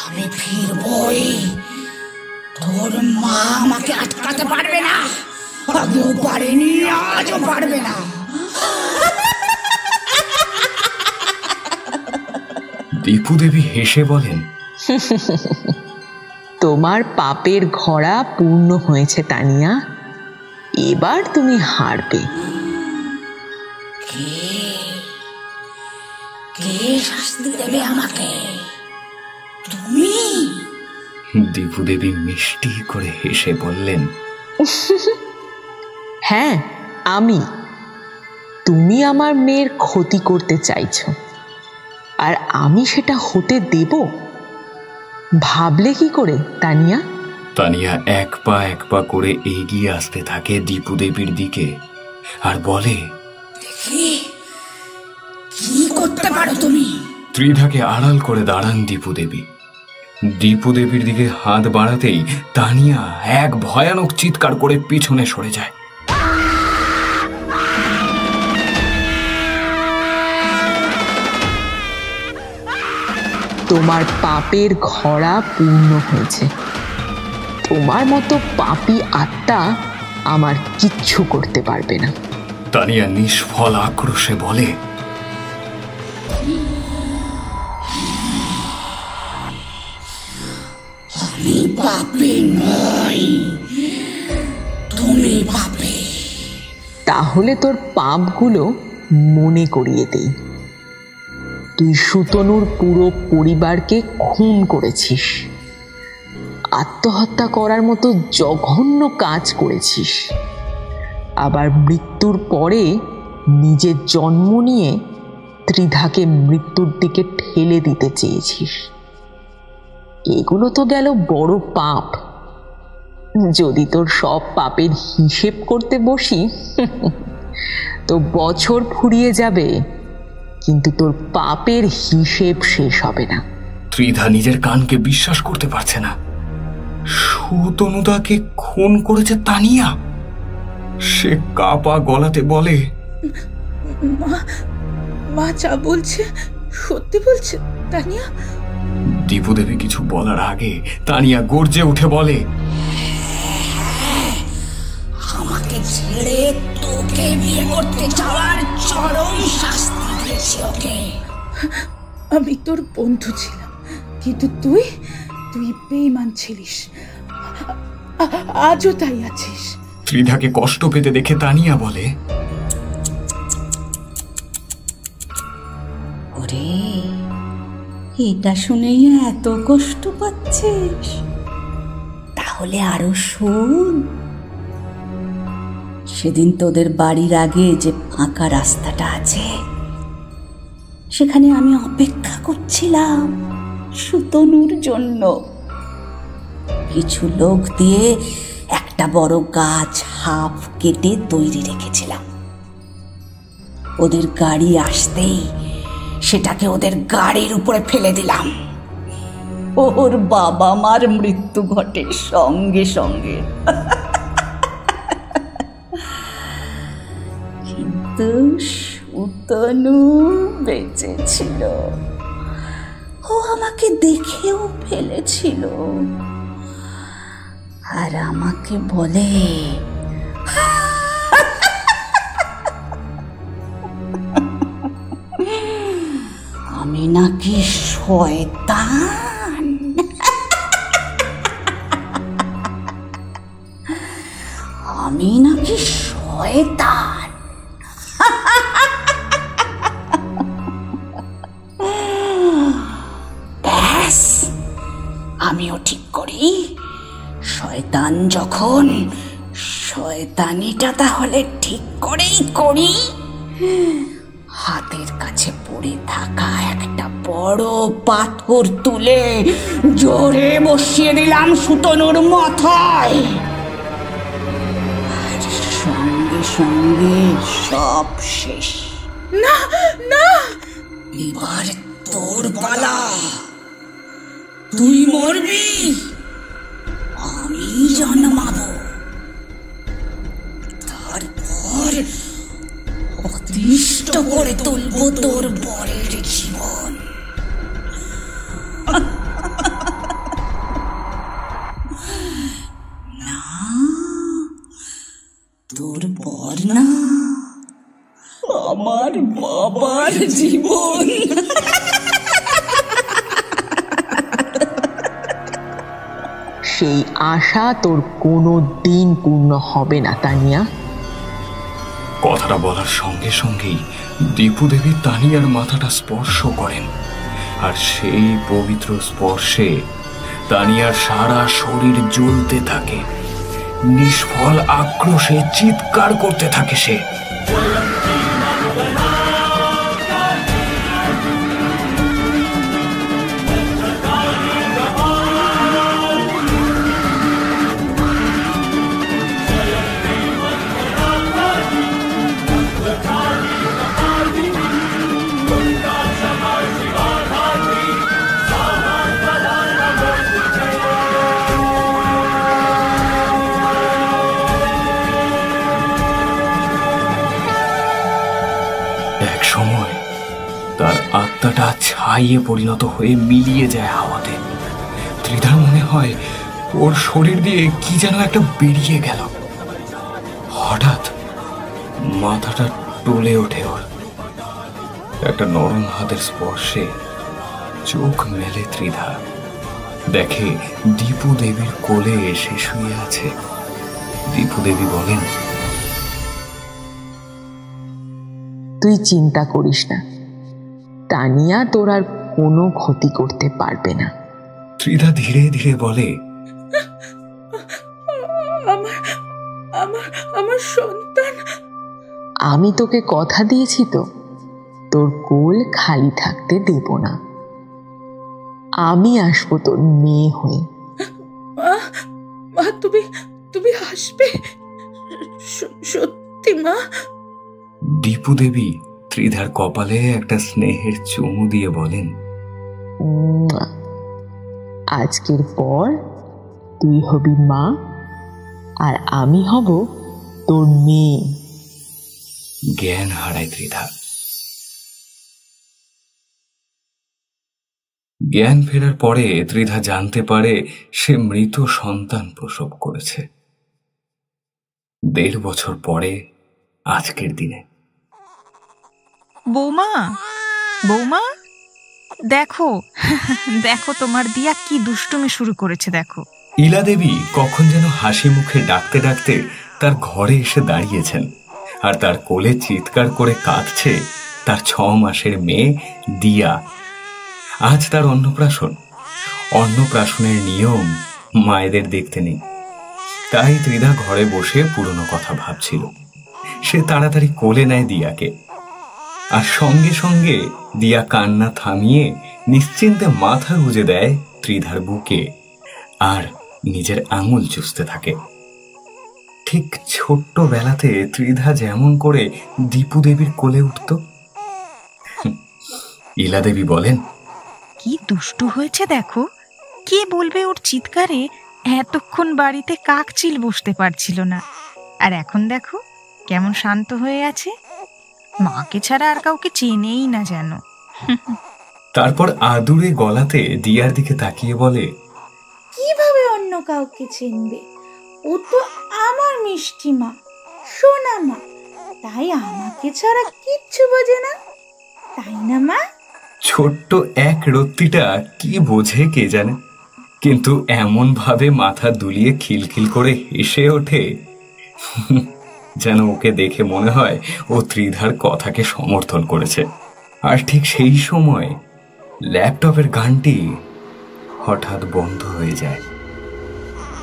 আমি ফিরবই। তোর মা আমাকে আটকাতে পারবে না। আগেও পারেনি আজও পারবে না। দীপু দেবী হেসে বলেন তোমার পাপের ঘোড়া পূর্ণ হয়েছে তানিয়া। এবার তুমি হারবে। কে? শাস্তি দেবে আমাকে? তুমি? দীপু দেবী মিষ্টি করে হেসে বললেন হ্যাঁ আমি। তুমি আমার মেয়ের ক্ষতি করতে চাইছো। আর আমি সেটা হতে দেব? ভাবলে কি করে তানিয়া? তানিয়া এক পা এক পা করে এগিয়ে আসতে থাকে দীপু দেবীর দিকে আর বলে কি কি করতে পারো তুমি? ত্রিধাকে আড়াল করে দাঁড়ান দীপু দেবী। দীপু দেবীর দিকে হাত বাড়াতেই তানিয়া এক ভয়ানক চিৎকার করে পিছনে সরে যায়। তোমার পাপের ঘোড়া পূর্ণ হয়েছে। তোমার মতো পাপী আত্মা আমার কিচ্ছু করতে পারবে না। তানিয়া নিষ্ফল আক্রোশে বলে আমি পাপে নই। তুমি পাপে। তাহলে তোর পাপগুলো মনে করিয়ে দেই। তুই সুতনুর পুরো পরিবারকে খুন করেছিস। আত্মহত্যা করার মতো জঘন্য কাজ করেছিস। আবার মৃত্যুর পরে নিজের জন্ম নিয়ে ত্রিধাকে মৃত্যুর দিকে ঠেলে দিতে চেয়েছিস। এগুলো তো গেল বড় পাপ। যদি তোর সব পাপের হিসেব করতে বসি, তো বছর ফুরিয়ে যাবে। কিন্তু তোর পাপের হিসেব শেষ হবে না। ত্রিধা নিজের কানকে বিশ্বাস করতে পারছে না। সুতনুদাকে খুন করেছে তানিয়া। সে কাপা গলাতে বলে মা মা যা বলছে সত্যি বলছে তানিয়া? দীপুদেবী কিছু বলার আগে তানিয়া গর্জে উঠে বলে আমাকে ছেড়ে তোকে বিয়ে করতে চাওয়ার চরম শাস্তি ওকে? আমি তোর বন্ধু ছিলাম কিন্তু তুই তুই বেইমান ছিলিস। আজও তাই আছিস। ত্রিধাকে কষ্ট পেতে দেখে তানিয়া বলে ওরে এটা শুনেই এত কষ্ট পাচ্ছিস? তাহলে আরও শোন। সেদিন তোদের বাড়ির আগে যে ফাঁকা রাস্তাটা আছে সেখানে আমি অপেক্ষা করছিলাম সুতনুর জন্য। কিছু লোক দিয়ে একটা বড় গাছ হাফ কেটে তৈরি রেখেছিলাম। ওদের গাড়ি আসতেই সেটাকে ওদের গাড়ির উপরে ফেলে দিলাম। ওর বাবা মার মৃত্যু ঘটে সঙ্গে সঙ্গে। কিন্তু সুতনু বেঁচে ছিল ও আমাকে দেখেও ফেলেছিল। আর আমাকে বলে, আমি নাকি শয়তান। আমি নাকি শয়তান। আমিও ঠিক করি। শয়তান যখন শয়তানিটা তাহলে ঠিক করেই করি। হাতের কাছে পড়ে থাকা একটা বড় পাথর তুলে জোরে বসিয়ে দিলাম সুতনুর মাথায়। আর সঙ্গে সঙ্গে সব শেষ। না না! এবার তোর পালা তুই মরবি? আমি জন্মাবো। তারপর অতিষ্ঠ করে তুলবো তোর বরের জীবন। না, তোর বর না, আমার বাবার জীবন। সেই আশা তোর কোনো দিন পূর্ণ হবে না, তানিয়া। কথাটা বলার সঙ্গে সঙ্গেই দীপুদেবী তানিয়ার মাথাটা স্পর্শ করেন, আর সেই পবিত্র স্পর্শে তানিয়ার সারা শরীর জ্বলতে থাকে, নিষ্ফল আক্রোশে চিৎকার করতে থাকে সে। ছাইয়ে পরিণত হয়ে মিলিয়ে যায় হাওয়াতে। ত্রিধার মনে হয় ওর শরীর দিয়ে কি যেন একটা বেরিয়ে গেল। হঠাৎ মাথাটা টলে ওঠে ওর। একটা নরম হাতের স্পর্শে চোখ মেলে ত্রিধা। দেখে দীপু দেবীর কোলে এসে শুয়ে আছে। দীপু দেবী বলেন, তুই চিন্তা করিস না। তানিয়া তোর আর কোনো ক্ষতি করতে পারবে না। ত্রিধা ধীরে ধীরে বলে আমার আমার আমার সন্তান। আমি তোকে কথা দিয়েছি তো তোর কোল খালি থাকতে দেব না। আমি আসব তোর মেয়ে হয়ে। মা মা তুমি তুমি হাসবে স- সত্যি মা? দীপু দেবী ত্রিধার কপালে একটা স্নেহের চুমু দিয়ে বলেন। আজকের পর তুই হবি মা আর আমি হব তোর মেয়ে। জ্ঞান হারায় ত্রিধা। জ্ঞান ফেরার পরে ত্রিধা জানতে পারে সে মৃত সন্তান প্রসব করেছে। দেড় বছর পরে আজকের দিনে। বৌমা? বৌমা? দেখো দেখো তোমার দিয়া কি দুষ্টুমি শুরু করেছে, দেখো। ইলা দেবী কখন যেন হাসি মুখে ডাকতে ডাকতে তার ঘরে এসে দাঁড়িয়েছেন আর তার কোলে চিৎকার করে কাঁদছে তার ছ মাসের মেয়ে দিয়া। আজ তার অন্নপ্রাশন। অন্নপ্রাশনের নিয়ম মায়েদের দেখতে নেই। তাই ত্রিধা ঘরে বসে পুরনো কথা ভাবছিল। সে তাড়াতাড়ি কোলে নেয় দিয়াকে। আর সঙ্গে সঙ্গে দিয়া কান্না থামিয়ে নিশ্চিন্তে মাথা গুজে দেয় ত্রিধার বুকে আর নিজের আঙুল চুষতে থাকে। ঠিক ছোট্ট বেলাতে ত্রিধা যেমন করে দীপু দেবীর কোলে উঠত। ইলা দেবী বলেন, কি দুষ্টু হয়েছে দেখো। কে বলবে ওর চিৎকারে? এতক্ষণ বাড়িতে কাকচিল বসতে পারছিল না। আর এখন দেখো, কেমন শান্ত হয়ে আছে। মাকে ছাড়া আর কাউকে চেনেই না যেন। তারপর আদুরে গলাতে দিয়ার দিকে তাকিয়ে বলে কীভাবে অন্য কাউকে চিনবে? ও তো আমার মিষ্টি মা সোনা মা। তাই আমাকে ছাড়া কিচ্ছু বোঝে না। তাই না মা? ছোট্ট এক রত্তিটা কি বোঝে কে জানে? কিন্তু এমন ভাবে মাথা দুলিয়ে খিলখিল করে হেসে ওঠে। যেন ওকে দেখে মনে হয় ও ত্রিধার কথাকে সমর্থন করেছে। আর ঠিক সেই সময় ল্যাপটপের গানটি হঠাৎ বন্ধ হয়ে যায়।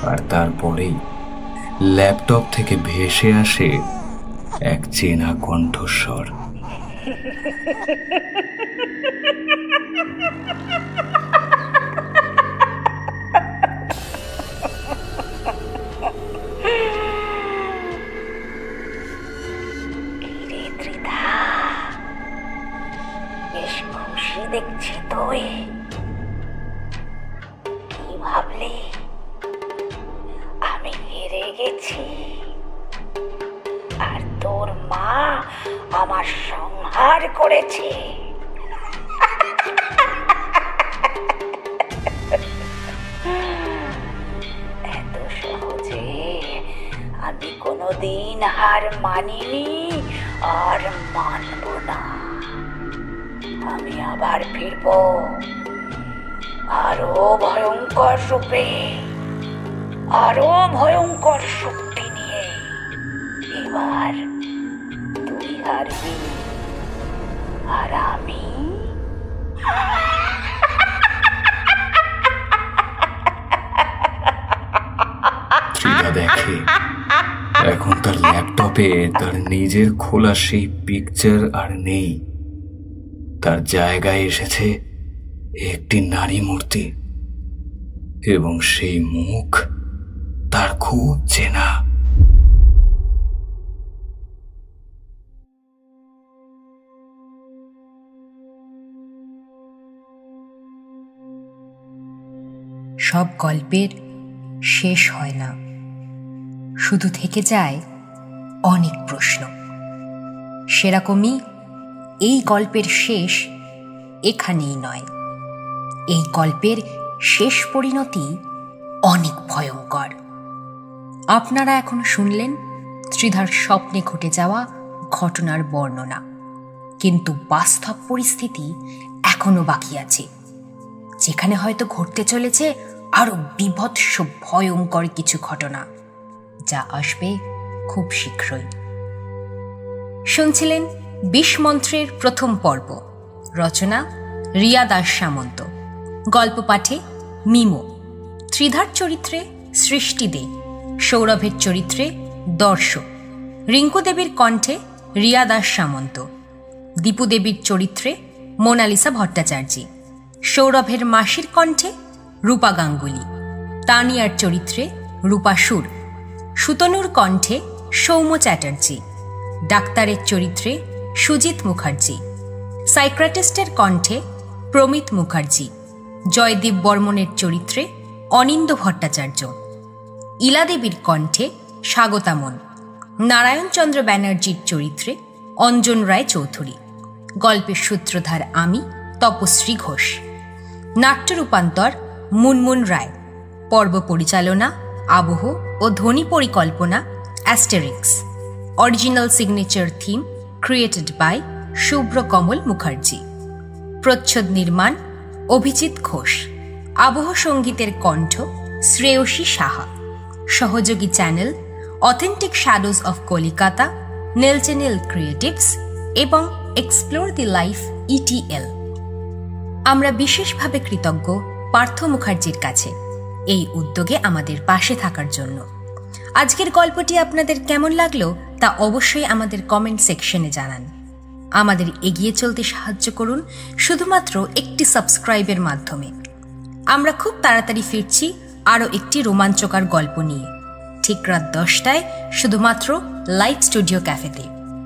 আর তারপরেই ল্যাপটপ থেকে ভেসে আসে এক চেনা কণ্ঠস্বর। দেখছি তুই। কি ভাবলি? আমি হেরে গেছি। আর তোর মা আমার সংহার করেছে। এত সহজে আমি কোনোদিন হার মানিনি আর মানব না। আমি আবার ফিরব। আরও ভয়ঙ্কর রূপে, আরও ভয়ঙ্কর শক্তি নিয়ে। এবার তুই হারবি, আর আমি দেখে, এখন তার ল্যাপটপে তার নিজের খোলা সেই পিকচার আর নেই। তার জায়গায় এসেছে একটি নারী মূর্তি। এবং সেই মুখ তার খুব চেনা। সব গল্পের শেষ হয় না। শুধু থেকে যায় অনেক প্রশ্ন। সেরকমই এই গল্পের শেষ এখানেই নয়। এই গল্পের শেষ পরিণতি অনেক ভয়ঙ্কর। আপনারা এখন শুনলেন শ্রীধার স্বপ্নে ঘটে যাওয়া ঘটনার বর্ণনা। কিন্তু বাস্তব পরিস্থিতি এখনও বাকি আছে। যেখানে হয়তো ঘটতে চলেছে আরও বিভৎস, ভয়ঙ্কর কিছু ঘটনা, যা আসবে খুব শীঘ্রই। শুনছিলেন বিষ মন্ত্রের প্রথম পর্ব। রচনা রিয়া দাস সামন্ত। গল্প পাঠে মিমো। ত্রিধার চরিত্রে সৃষ্টি দে। সৌরভের চরিত্রে দর্শ রিঙ্কু দেবীর কণ্ঠে রিয়া দাস সামন্ত। দীপু দেবীর চরিত্রে মোনালিসা ভট্টাচার্য। সৌরভের মাসির কণ্ঠে রূপা গাঙ্গুলি। তানিয়ার চরিত্রে রূপা সুর। সুতনুর কণ্ঠে সৌম্য চ্যাটার্জি। ডাক্তারের চরিত্রে সুজিত মুখার্জি, সাইক্রাটিস্টের কণ্ঠে প্রমিত মুখার্জি, জয়দীপ বর্মনের চরিত্রে অনিন্দ ভট্টাচার্য, ইলাদেবীর কণ্ঠে স্বাগতামন নারায়ণচন্দ্র ব্যানার্জির চরিত্রে অঞ্জন রায় চৌধুরী, গল্পের সূত্রধার আমি, তপশ্রী ঘোষ, নাট্য রূপান্তর মুনমুন রায়, পর্ব পরিচালনা, আবহ ও ধ্বনি পরিকল্পনা Asterix, original signature theme created by Shubhra Kamal Mukherjee প্রচ্ছদ নির্মাণ অভিজিৎ ঘোষ আবহ সঙ্গীতের কণ্ঠ শ্রেয়সী সাহা সহযোগী channel authentic shadows of Kolikata নেলচেনেল creatives এবং এক্সপ্লোর দি লাইফ ইটিএল আমরা বিশেষভাবে কৃতজ্ঞ পার্থ মুখার্জির কাছে এই উদ্যোগে আমাদের পাশে থাকার জন্য। আজকের গল্পটি আপনাদের কেমন লাগল তা অবশ্যই আমাদের কমেন্ট সেকশনে জানান। আমাদের এগিয়ে চলতে সাহায্য করুন শুধুমাত্র একটি সাবস্ক্রাইবের মাধ্যমে। আমরা খুব তাড়াতাড়ি ফিরছি আরও একটি রোমাঞ্চকর গল্প নিয়ে। ঠিক রাত দশটায় শুধুমাত্র লাইভ স্টুডিও ক্যাফেতে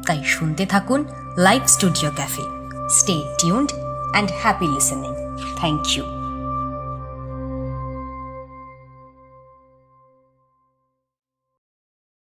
তাই শুনতে থাকুন live studio cafe stay tuned and happy listening thank you